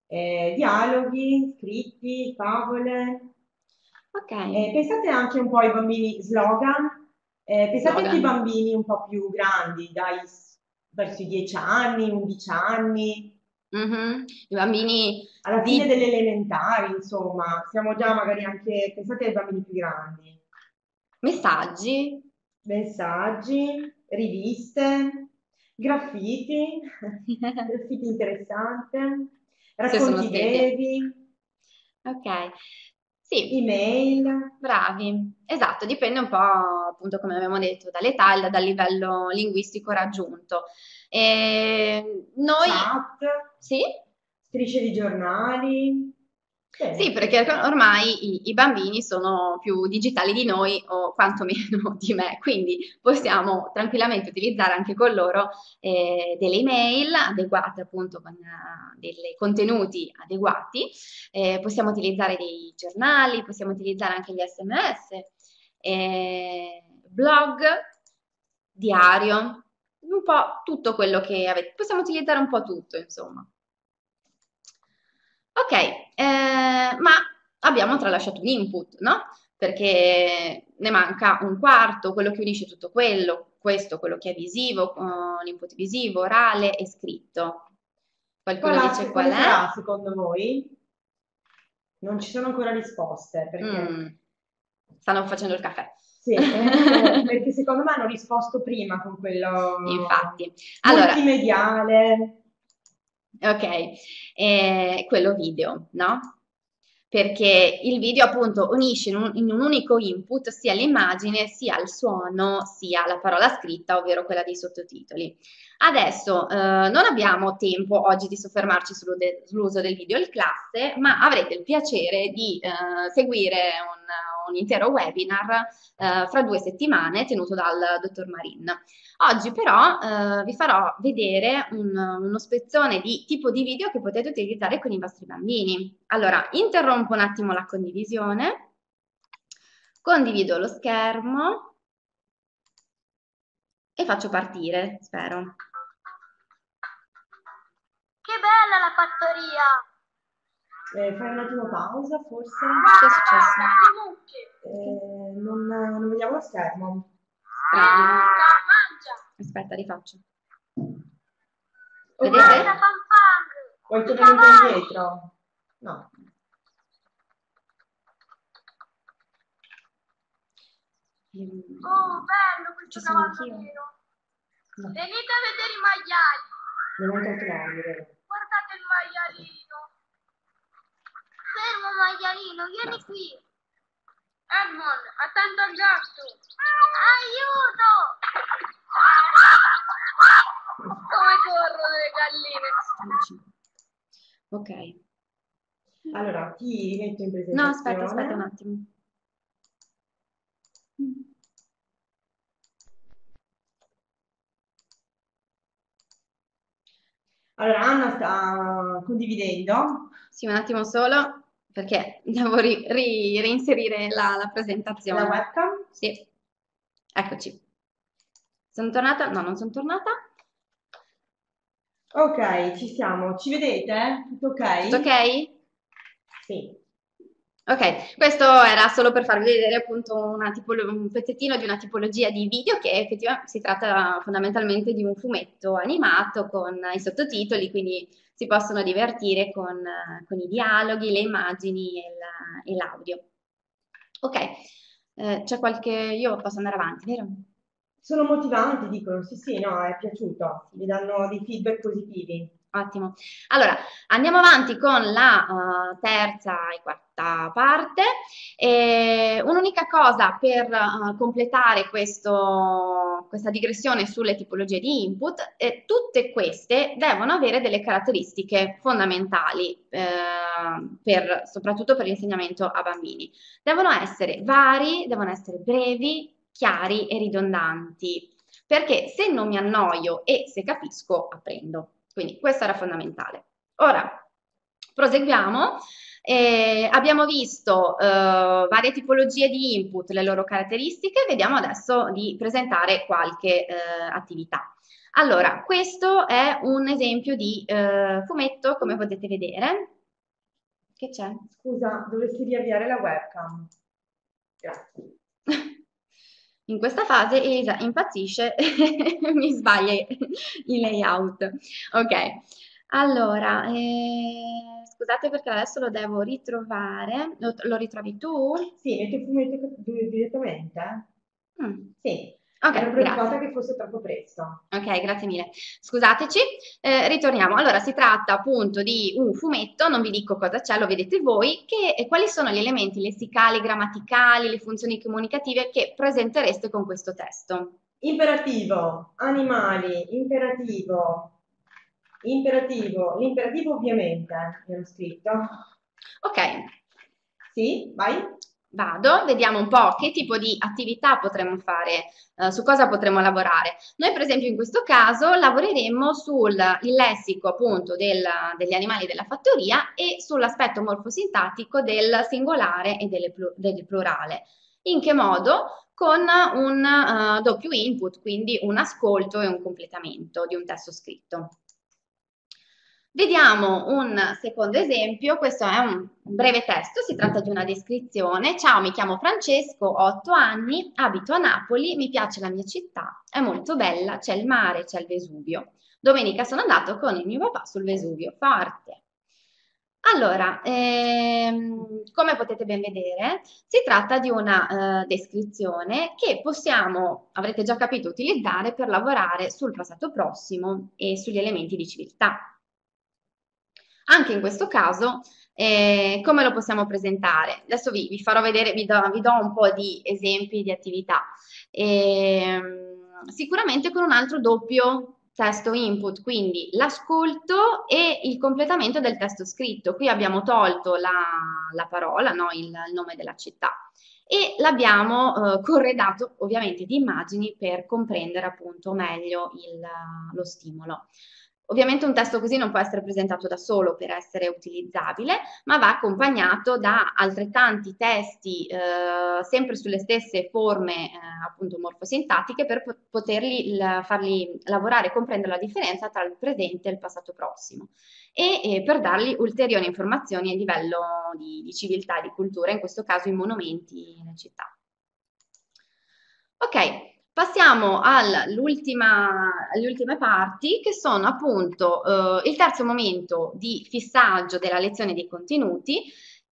eh, dialoghi, scritti, favole. Ok. Eh, pensate anche un po' ai bambini slogan, eh, pensate anche ai bambini un po' più grandi, dai verso i 10 anni, 11 anni. Mm-hmm. I bambini alla fine di... delle elementari, insomma, siamo già magari anche, pensate ai bambini più grandi. Messaggi. Messaggi, riviste, graffiti, graffiti interessante racconti brevi, Ok, sì, email. bravi. Esatto, dipende un po', appunto, come abbiamo detto, dall'età e dal livello linguistico raggiunto. E noi... Chat, Sì? strisce di giornali. Sì, perché ormai i, i, bambini sono più digitali di noi o quantomeno di me, quindi possiamo tranquillamente utilizzare anche con loro eh, delle email adeguate appunto con uh, dei contenuti adeguati, eh, possiamo utilizzare dei giornali, possiamo utilizzare anche gli sms, eh, blog, diario, un po' tutto quello che avete, possiamo utilizzare un po' tutto insomma. Ok, eh, ma abbiamo tralasciato un input, no? Perché ne manca un quarto, quello che unisce tutto quello, questo, quello che è visivo, l'input visivo, orale e scritto. Qualcuno qual dice qual è? Sarà, secondo voi? Non ci sono ancora risposte perché... Mm. Stanno facendo il caffè. Sì, eh, perché secondo me hanno risposto prima con quello Infatti. Allora, multimediale. Ok, eh, quello video, no? Perché il video appunto unisce in un, in un, unico input sia l'immagine, sia il suono, sia la parola scritta, ovvero quella dei sottotitoli. Adesso eh, non abbiamo tempo oggi di soffermarci sull'uso del video in classe, ma avrete il piacere di eh, seguire un, un, intero webinar eh, fra due settimane tenuto dal dottor Marin. Oggi però eh, vi farò vedere un, uno spezzone di tipo di video che potete utilizzare con i vostri bambini. Allora, interrompo un attimo la condivisione, condivido lo schermo e faccio partire, spero. Che bella la fattoria! Eh, fai un attimo pausa, forse? Che è successo? Eh, non, non vediamo lo schermo. Strano. Aspetta, rifaccio. Vedete? Vuoi tornare un po' indietro? No. Oh, bello questo cavallo nero. No. Venite a vedere i maiali. Non hai tolto Guardate il maialino. Fermo maialino, vieni qui. Edmond, attento al gatto. Aiuto! Come corrono le galline. Ok. Allora, ti rimetto in presentazione. No, aspetta, aspetta un attimo. Allora, Anna sta condividendo. Sì, un attimo solo perché devo ri, ri, reinserire la, la, presentazione. La webcam? Sì, eccoci. Sono tornata? No, non sono tornata. Ok, ci siamo. Ci vedete? Tutto ok? Tutto ok? Sì. Ok, questo era solo per farvi vedere appunto tipolo- un pezzettino di una tipologia di video che effettivamente si tratta fondamentalmente di un fumetto animato con i sottotitoli, quindi si possono divertire con, con i dialoghi, le immagini e, la- e l'audio. Ok, eh, c'è qualche... io posso andare avanti, vero? Sono motivanti, dicono. Sì, sì, no, è piaciuto. Mi danno dei feedback positivi. Ottimo. Allora, andiamo avanti con la uh, terza e quarta parte. E un'unica cosa per uh, completare questo, questa digressione sulle tipologie di input, eh, tutte queste devono avere delle caratteristiche fondamentali, eh, per, soprattutto per l'insegnamento a bambini. Devono essere vari, devono essere brevi, chiari e ridondanti, perché se non mi annoio e se capisco, apprendo. Quindi questo era fondamentale. Ora, proseguiamo. Eh, abbiamo visto eh, varie tipologie di input, le loro caratteristiche, vediamo adesso di presentare qualche eh, attività. Allora, questo è un esempio di eh, fumetto, come potete vedere. Che c'è? Scusa, dovresti riavviare la webcam. Grazie. In questa fase Elisa impazzisce e mi sbaglia il layout. Ok, allora, eh, scusate perché adesso lo devo ritrovare. Lo, lo ritrovi tu? Sì, metto il fumetto direttamente. Mm. Sì. Ok, Ero preoccupata grazie. che fosse troppo presto. Ok, grazie mille. Scusateci, eh, ritorniamo. Allora, si tratta appunto di un fumetto, non vi dico cosa c'è, lo vedete voi, che, e quali sono gli elementi lessicali, grammaticali, le funzioni comunicative che presentereste con questo testo. Imperativo, animali, imperativo, imperativo, l'imperativo ovviamente, mi hanno scritto. Ok, Sì, vai. Vado, vediamo un po' che tipo di attività potremmo fare, eh, su cosa potremmo lavorare. Noi per esempio in questo caso lavoreremo sul lessico appunto del- degli animali della fattoria e sull'aspetto morfosintattico del singolare e delle del plurale. In che modo? Con un eh, doppio input, quindi un ascolto e un completamento di un testo scritto. Vediamo un secondo esempio, questo è un breve testo, si tratta di una descrizione. Ciao, mi chiamo Francesco, ho 8 anni, abito a Napoli, mi piace la mia città, è molto bella, c'è il mare, c'è il Vesuvio. Domenica sono andato con il mio papà sul Vesuvio, forte. Allora, ehm, come potete ben vedere, si tratta di una eh, descrizione che possiamo, avrete già capito, utilizzare per lavorare sul passato prossimo e sugli elementi di civiltà. Anche in questo caso, eh, come lo possiamo presentare? Adesso vi, vi farò vedere, vi do, vi do, un po' di esempi di attività. Eh, sicuramente con un altro doppio testo input, quindi l'ascolto e il completamento del testo scritto. Qui abbiamo tolto la, la parola, no? il, il, nome della città e l'abbiamo eh, corredato ovviamente di immagini per comprendere appunto meglio il, lo stimolo. Ovviamente un testo così non può essere presentato da solo per essere utilizzabile, ma va accompagnato da altrettanti testi eh, sempre sulle stesse forme eh, appunto morfosintattiche per poterli farli lavorare e comprendere la differenza tra il presente e il passato prossimo e eh, per dargli ulteriori informazioni a livello di, di civiltà e di cultura, in questo caso i monumenti e le città. Ok, Passiamo alle ultime parti che sono appunto eh, il terzo momento di fissaggio della lezione dei contenuti.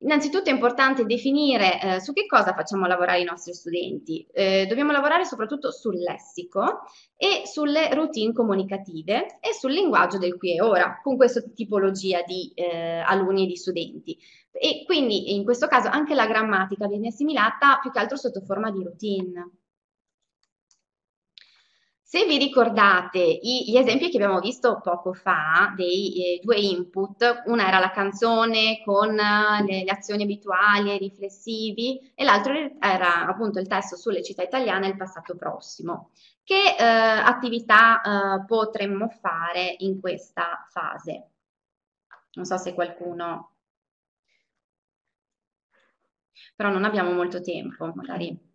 Innanzitutto è importante definire eh, su che cosa facciamo lavorare i nostri studenti. Eh, dobbiamo lavorare soprattutto sul lessico e sulle routine comunicative e sul linguaggio del qui e ora con questa tipologia di eh, alunni e di studenti. E quindi in questo caso anche la grammatica viene assimilata più che altro sotto forma di routine. Se vi ricordate gli esempi che abbiamo visto poco fa dei eh, due input, una era la canzone con le, le azioni abituali e riflessivi e l'altro era appunto il testo sulle città italiane e il passato prossimo. Che eh, attività eh, potremmo fare in questa fase? Non so se qualcuno... Però non abbiamo molto tempo, magari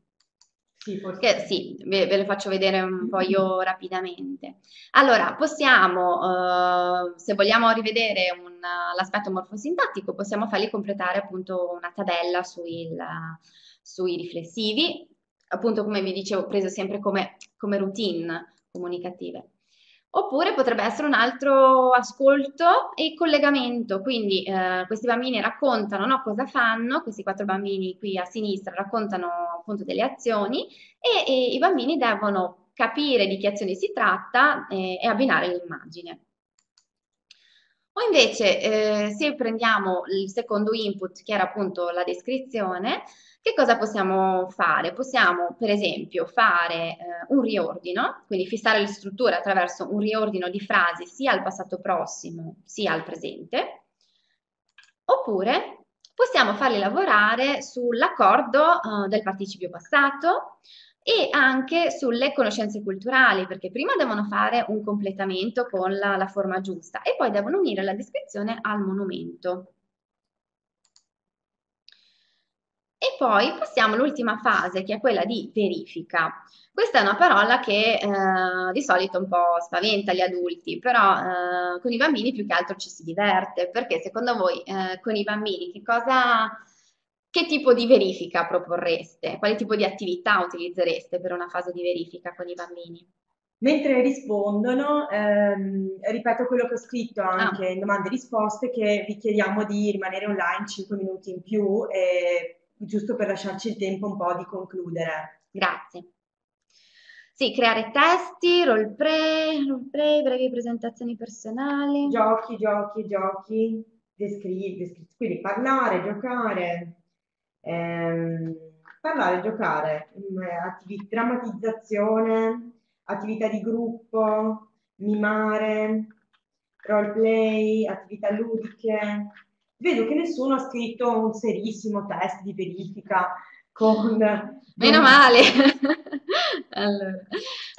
Sì. Che, sì, ve, ve le faccio vedere un po' io rapidamente. Allora, possiamo, eh, se vogliamo rivedere un- l'aspetto morfosintattico, possiamo fargli completare appunto una tabella sui, sui riflessivi, appunto come vi dicevo, preso sempre come, come routine comunicative. Oppure potrebbe essere un altro ascolto e collegamento, quindi eh, questi bambini raccontano no, cosa fanno, questi quattro bambini qui a sinistra raccontano appunto delle azioni e, e i bambini devono capire di che azioni si tratta eh, e abbinare l'immagine. O invece, eh, se prendiamo il secondo input, che era appunto la descrizione, che cosa possiamo fare? Possiamo, per esempio, fare eh, un riordino, quindi fissare le strutture attraverso un riordino di frasi sia al passato prossimo sia al presente, oppure possiamo farli lavorare sull'accordo eh, del participio passato e anche sulle conoscenze culturali, perché prima devono fare un completamento con la, la forma giusta e poi devono unire la descrizione al monumento. E poi passiamo all'ultima fase, che è quella di verifica. Questa è una parola che eh, di solito un po' spaventa gli adulti, però eh, con i bambini più che altro ci si diverte, perché secondo voi eh, con i bambini che cosa, che tipo di verifica proporreste? Quale tipo di attività utilizzereste per una fase di verifica con i bambini? Mentre rispondono, ehm, ripeto quello che ho scritto anche Ah. in domande e risposte, che vi chiediamo di rimanere online 5 minuti in più, eh, giusto per lasciarci il tempo un po' di concludere. Grazie. Sì, creare testi, roleplay, roleplay, brevi presentazioni personali. Giochi, giochi, giochi, descri- descri- quindi parlare, giocare, ehm, parlare, giocare, mm, attivi- drammatizzazione, attività di gruppo, mimare, roleplay, attività ludiche. Vedo che nessuno ha scritto un serissimo test di verifica con... Meno male. Allora,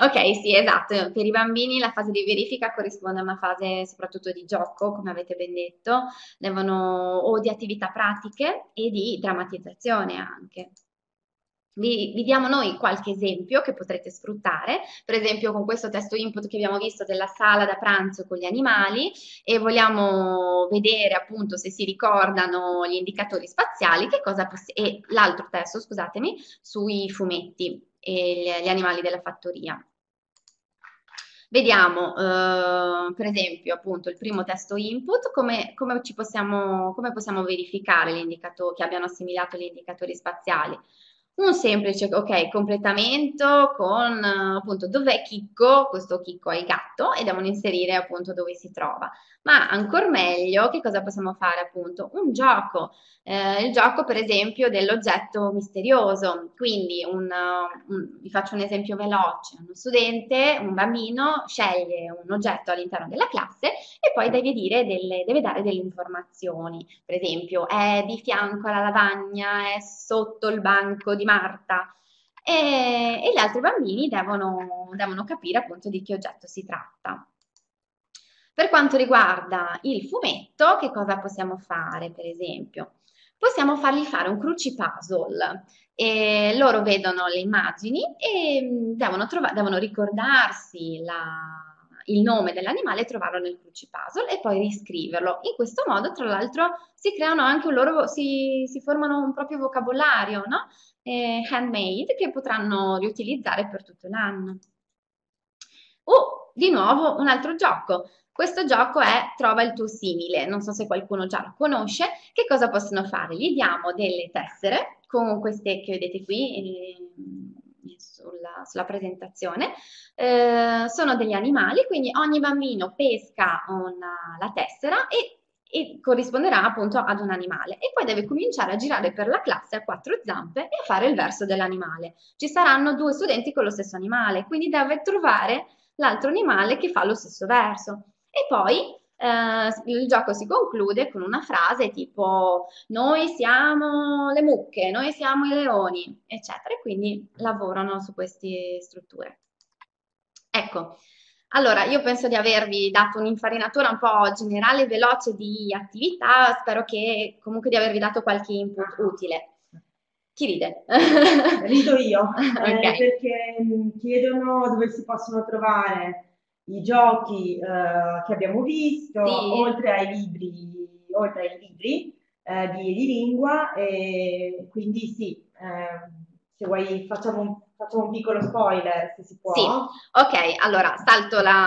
ok, sì, esatto. Per i bambini la fase di verifica corrisponde a una fase soprattutto di gioco, come avete ben detto, devono, o di attività pratiche e di drammatizzazione anche. Vi, vi diamo noi qualche esempio che potrete sfruttare, per esempio con questo testo input che abbiamo visto della sala da pranzo con gli animali e vogliamo vedere appunto se si ricordano gli indicatori spaziali, e l'altro testo, scusatemi, sui fumetti e gli, animali della fattoria. Vediamo, eh, per esempio, appunto, il primo testo input, come, come possiamo, come possiamo verificare che abbiano assimilato gli indicatori spaziali. Un semplice, ok, completamento con eh, appunto dov'è Chicco, questo Chicco è il gatto e devono inserire appunto dove si trova. Ma ancora meglio, che cosa possiamo fare appunto? Un gioco, eh, il gioco per esempio dell'oggetto misterioso. Quindi un, un- vi faccio un esempio veloce. Uno studente, un bambino, sceglie un oggetto all'interno della classe e poi deve dire delle- deve dare delle informazioni. Per esempio, è di fianco alla lavagna, è sotto il banco di Marta. E, e gli altri bambini devono, devono capire appunto di che oggetto si tratta. Per quanto riguarda il fumetto, che cosa possiamo fare, per esempio? Possiamo fargli fare un crucipuzzle. E loro vedono le immagini e mm, devono, trova- devono ricordarsi la- il nome dell'animale e trovarlo nel crucipuzzle e poi riscriverlo. In questo modo, tra l'altro, si creano anche un loro, si, si formano un proprio vocabolario, no? Eh, handmade che potranno riutilizzare per tutto l'anno. Oh, di nuovo un altro gioco. Questo gioco è Trova il tuo simile, non so se qualcuno già lo conosce. Che cosa possono fare? Gli diamo delle tessere con queste che vedete qui eh, sulla, sulla presentazione. Eh, sono degli animali, quindi ogni bambino pesca una- la tessera e, e corrisponderà appunto ad un animale e poi deve cominciare a girare per la classe a quattro zampe e a fare il verso dell'animale. Ci saranno due studenti con lo stesso animale, quindi deve trovare l'altro animale che fa lo stesso verso. E poi eh, il gioco si conclude con una frase tipo noi siamo le mucche, noi siamo i leoni, eccetera, e quindi lavorano su queste strutture. Ecco, allora io penso di avervi dato un'infarinatura un po' generale e veloce di attività, spero che comunque di avervi dato qualche input utile. Chi ride? Rido io, eh, Ok. perché mh, chiedono dove si possono trovare i giochi eh, che abbiamo visto, Sì. oltre ai libri, oltre ai libri eh, di, di lingua, e quindi sì, eh, se vuoi facciamo un, facciamo un piccolo spoiler, se si può. Sì, ok, allora salto la,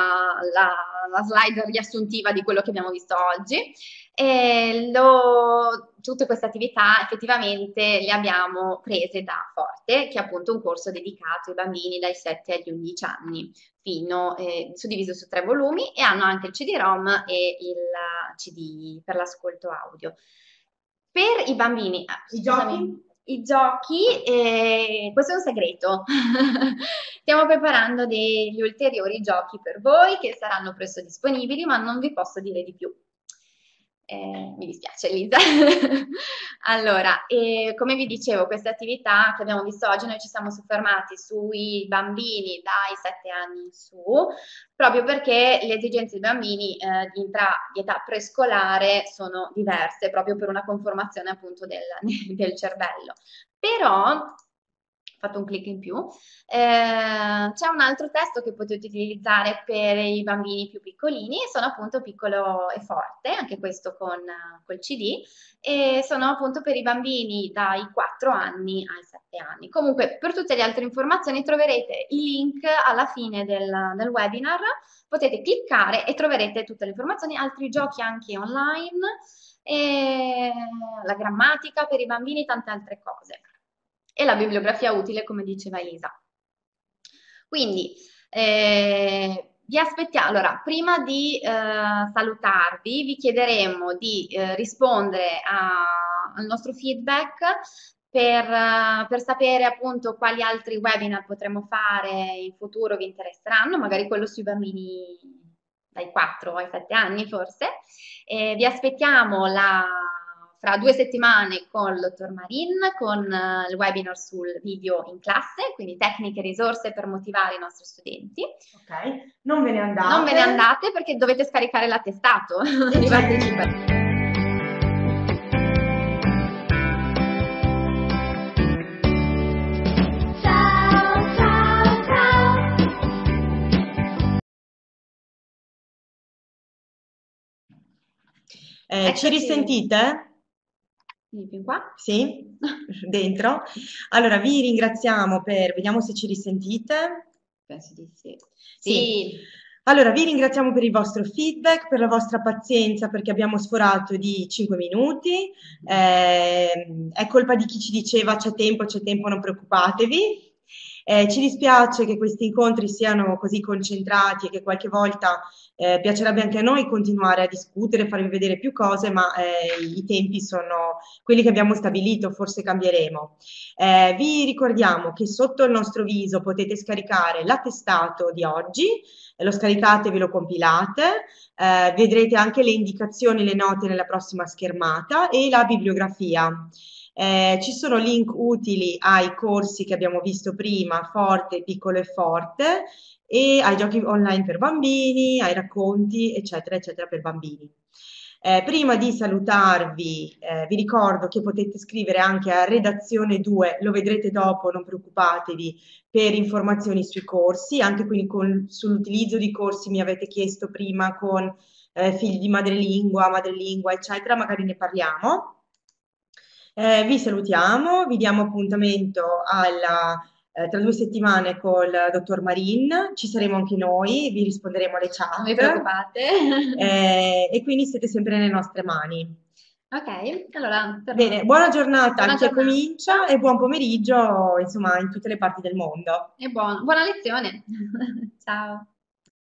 la- la slide riassuntiva di quello che abbiamo visto oggi. E lo- tutte queste attività effettivamente le abbiamo prese da Forte, che è appunto un corso dedicato ai bambini dai 7 agli 11 anni, fino, eh, suddiviso su tre volumi, e hanno anche il CD-ROM e il CD per l'ascolto audio. Per i bambini, ah, I scusami. giochi? I giochi, eh, questo è un segreto. Stiamo preparando degli ulteriori giochi per voi che saranno presto disponibili, ma non vi posso dire di più. Eh, mi dispiace, Elisa. Allora, eh, come vi dicevo, queste attività che abbiamo visto oggi, noi ci siamo soffermati sui bambini dai 7 anni in su, proprio perché le esigenze dei bambini eh, di, entra- di età prescolare sono diverse, proprio per una conformazione appunto del, del cervello. Però, fatto un clic in più, eh, c'è un altro testo che potete utilizzare per i bambini più piccolini, sono appunto piccolo e forte, anche questo con col CD, e sono appunto per i bambini dai 4 anni ai 7 anni. Comunque, per tutte le altre informazioni troverete i link alla fine del, del webinar, potete cliccare e troverete tutte le informazioni, altri giochi anche online, la grammatica per i bambini, tante altre cose. E la bibliografia utile, come diceva Elisa. Quindi, eh, vi aspettiamo. Allora, prima di eh, salutarvi, vi chiederemo di eh, rispondere a- al nostro feedback per, eh, per sapere appunto quali altri webinar potremo fare in futuro vi interesseranno, magari quello sui bambini dai 4 ai 7 anni forse. E vi aspettiamo la- fra due settimane con il dottor Marin, con eh, il webinar sul video in classe, quindi tecniche e risorse per motivare i nostri studenti. Ok, non ve ne andate. Non ve ne andate perché dovete scaricare l'attestato di partecipazione. Ciao, ciao, ciao. Eh, ci risentite? Fin qua. Sì? Dentro? Allora, vi ringraziamo per... Vediamo se ci risentite. Penso di sì. Sì. Sì, Allora, vi ringraziamo per il vostro feedback, per la vostra pazienza, perché abbiamo sforato di 5 minuti. Eh, è colpa di chi ci diceva c'è tempo, c'è tempo, non preoccupatevi. Eh, ci dispiace che questi incontri siano così concentrati e che qualche volta eh, piacerebbe anche a noi continuare a discutere, farvi vedere più cose, ma eh, i tempi sono quelli che abbiamo stabilito, forse cambieremo. Eh, vi ricordiamo che sotto il nostro viso potete scaricare l'attestato di oggi, eh, lo scaricate, ve lo compilate, eh, vedrete anche le indicazioni, le note nella prossima schermata e la bibliografia. Eh, ci sono link utili ai corsi che abbiamo visto prima, Forte, Piccolo e Forte, e ai giochi online per bambini, ai racconti, eccetera, eccetera, per bambini. Eh, prima di salutarvi, eh, vi ricordo che potete scrivere anche a redazione 2, lo vedrete dopo, non preoccupatevi, per informazioni sui corsi, anche quindi con- sull'utilizzo di corsi mi avete chiesto prima con eh, figli di madrelingua, madrelingua, eccetera, magari ne parliamo. Eh, vi salutiamo, vi diamo appuntamento alla, eh, tra due settimane col dottor Marin, ci saremo anche noi, vi risponderemo alle non vi chat preoccupate. eh, e quindi siete sempre nelle nostre mani. Ok, allora Bene, buona giornata Buona a chi comincia e buon pomeriggio, insomma, in tutte le parti del mondo. e buon- buona lezione. Ciao.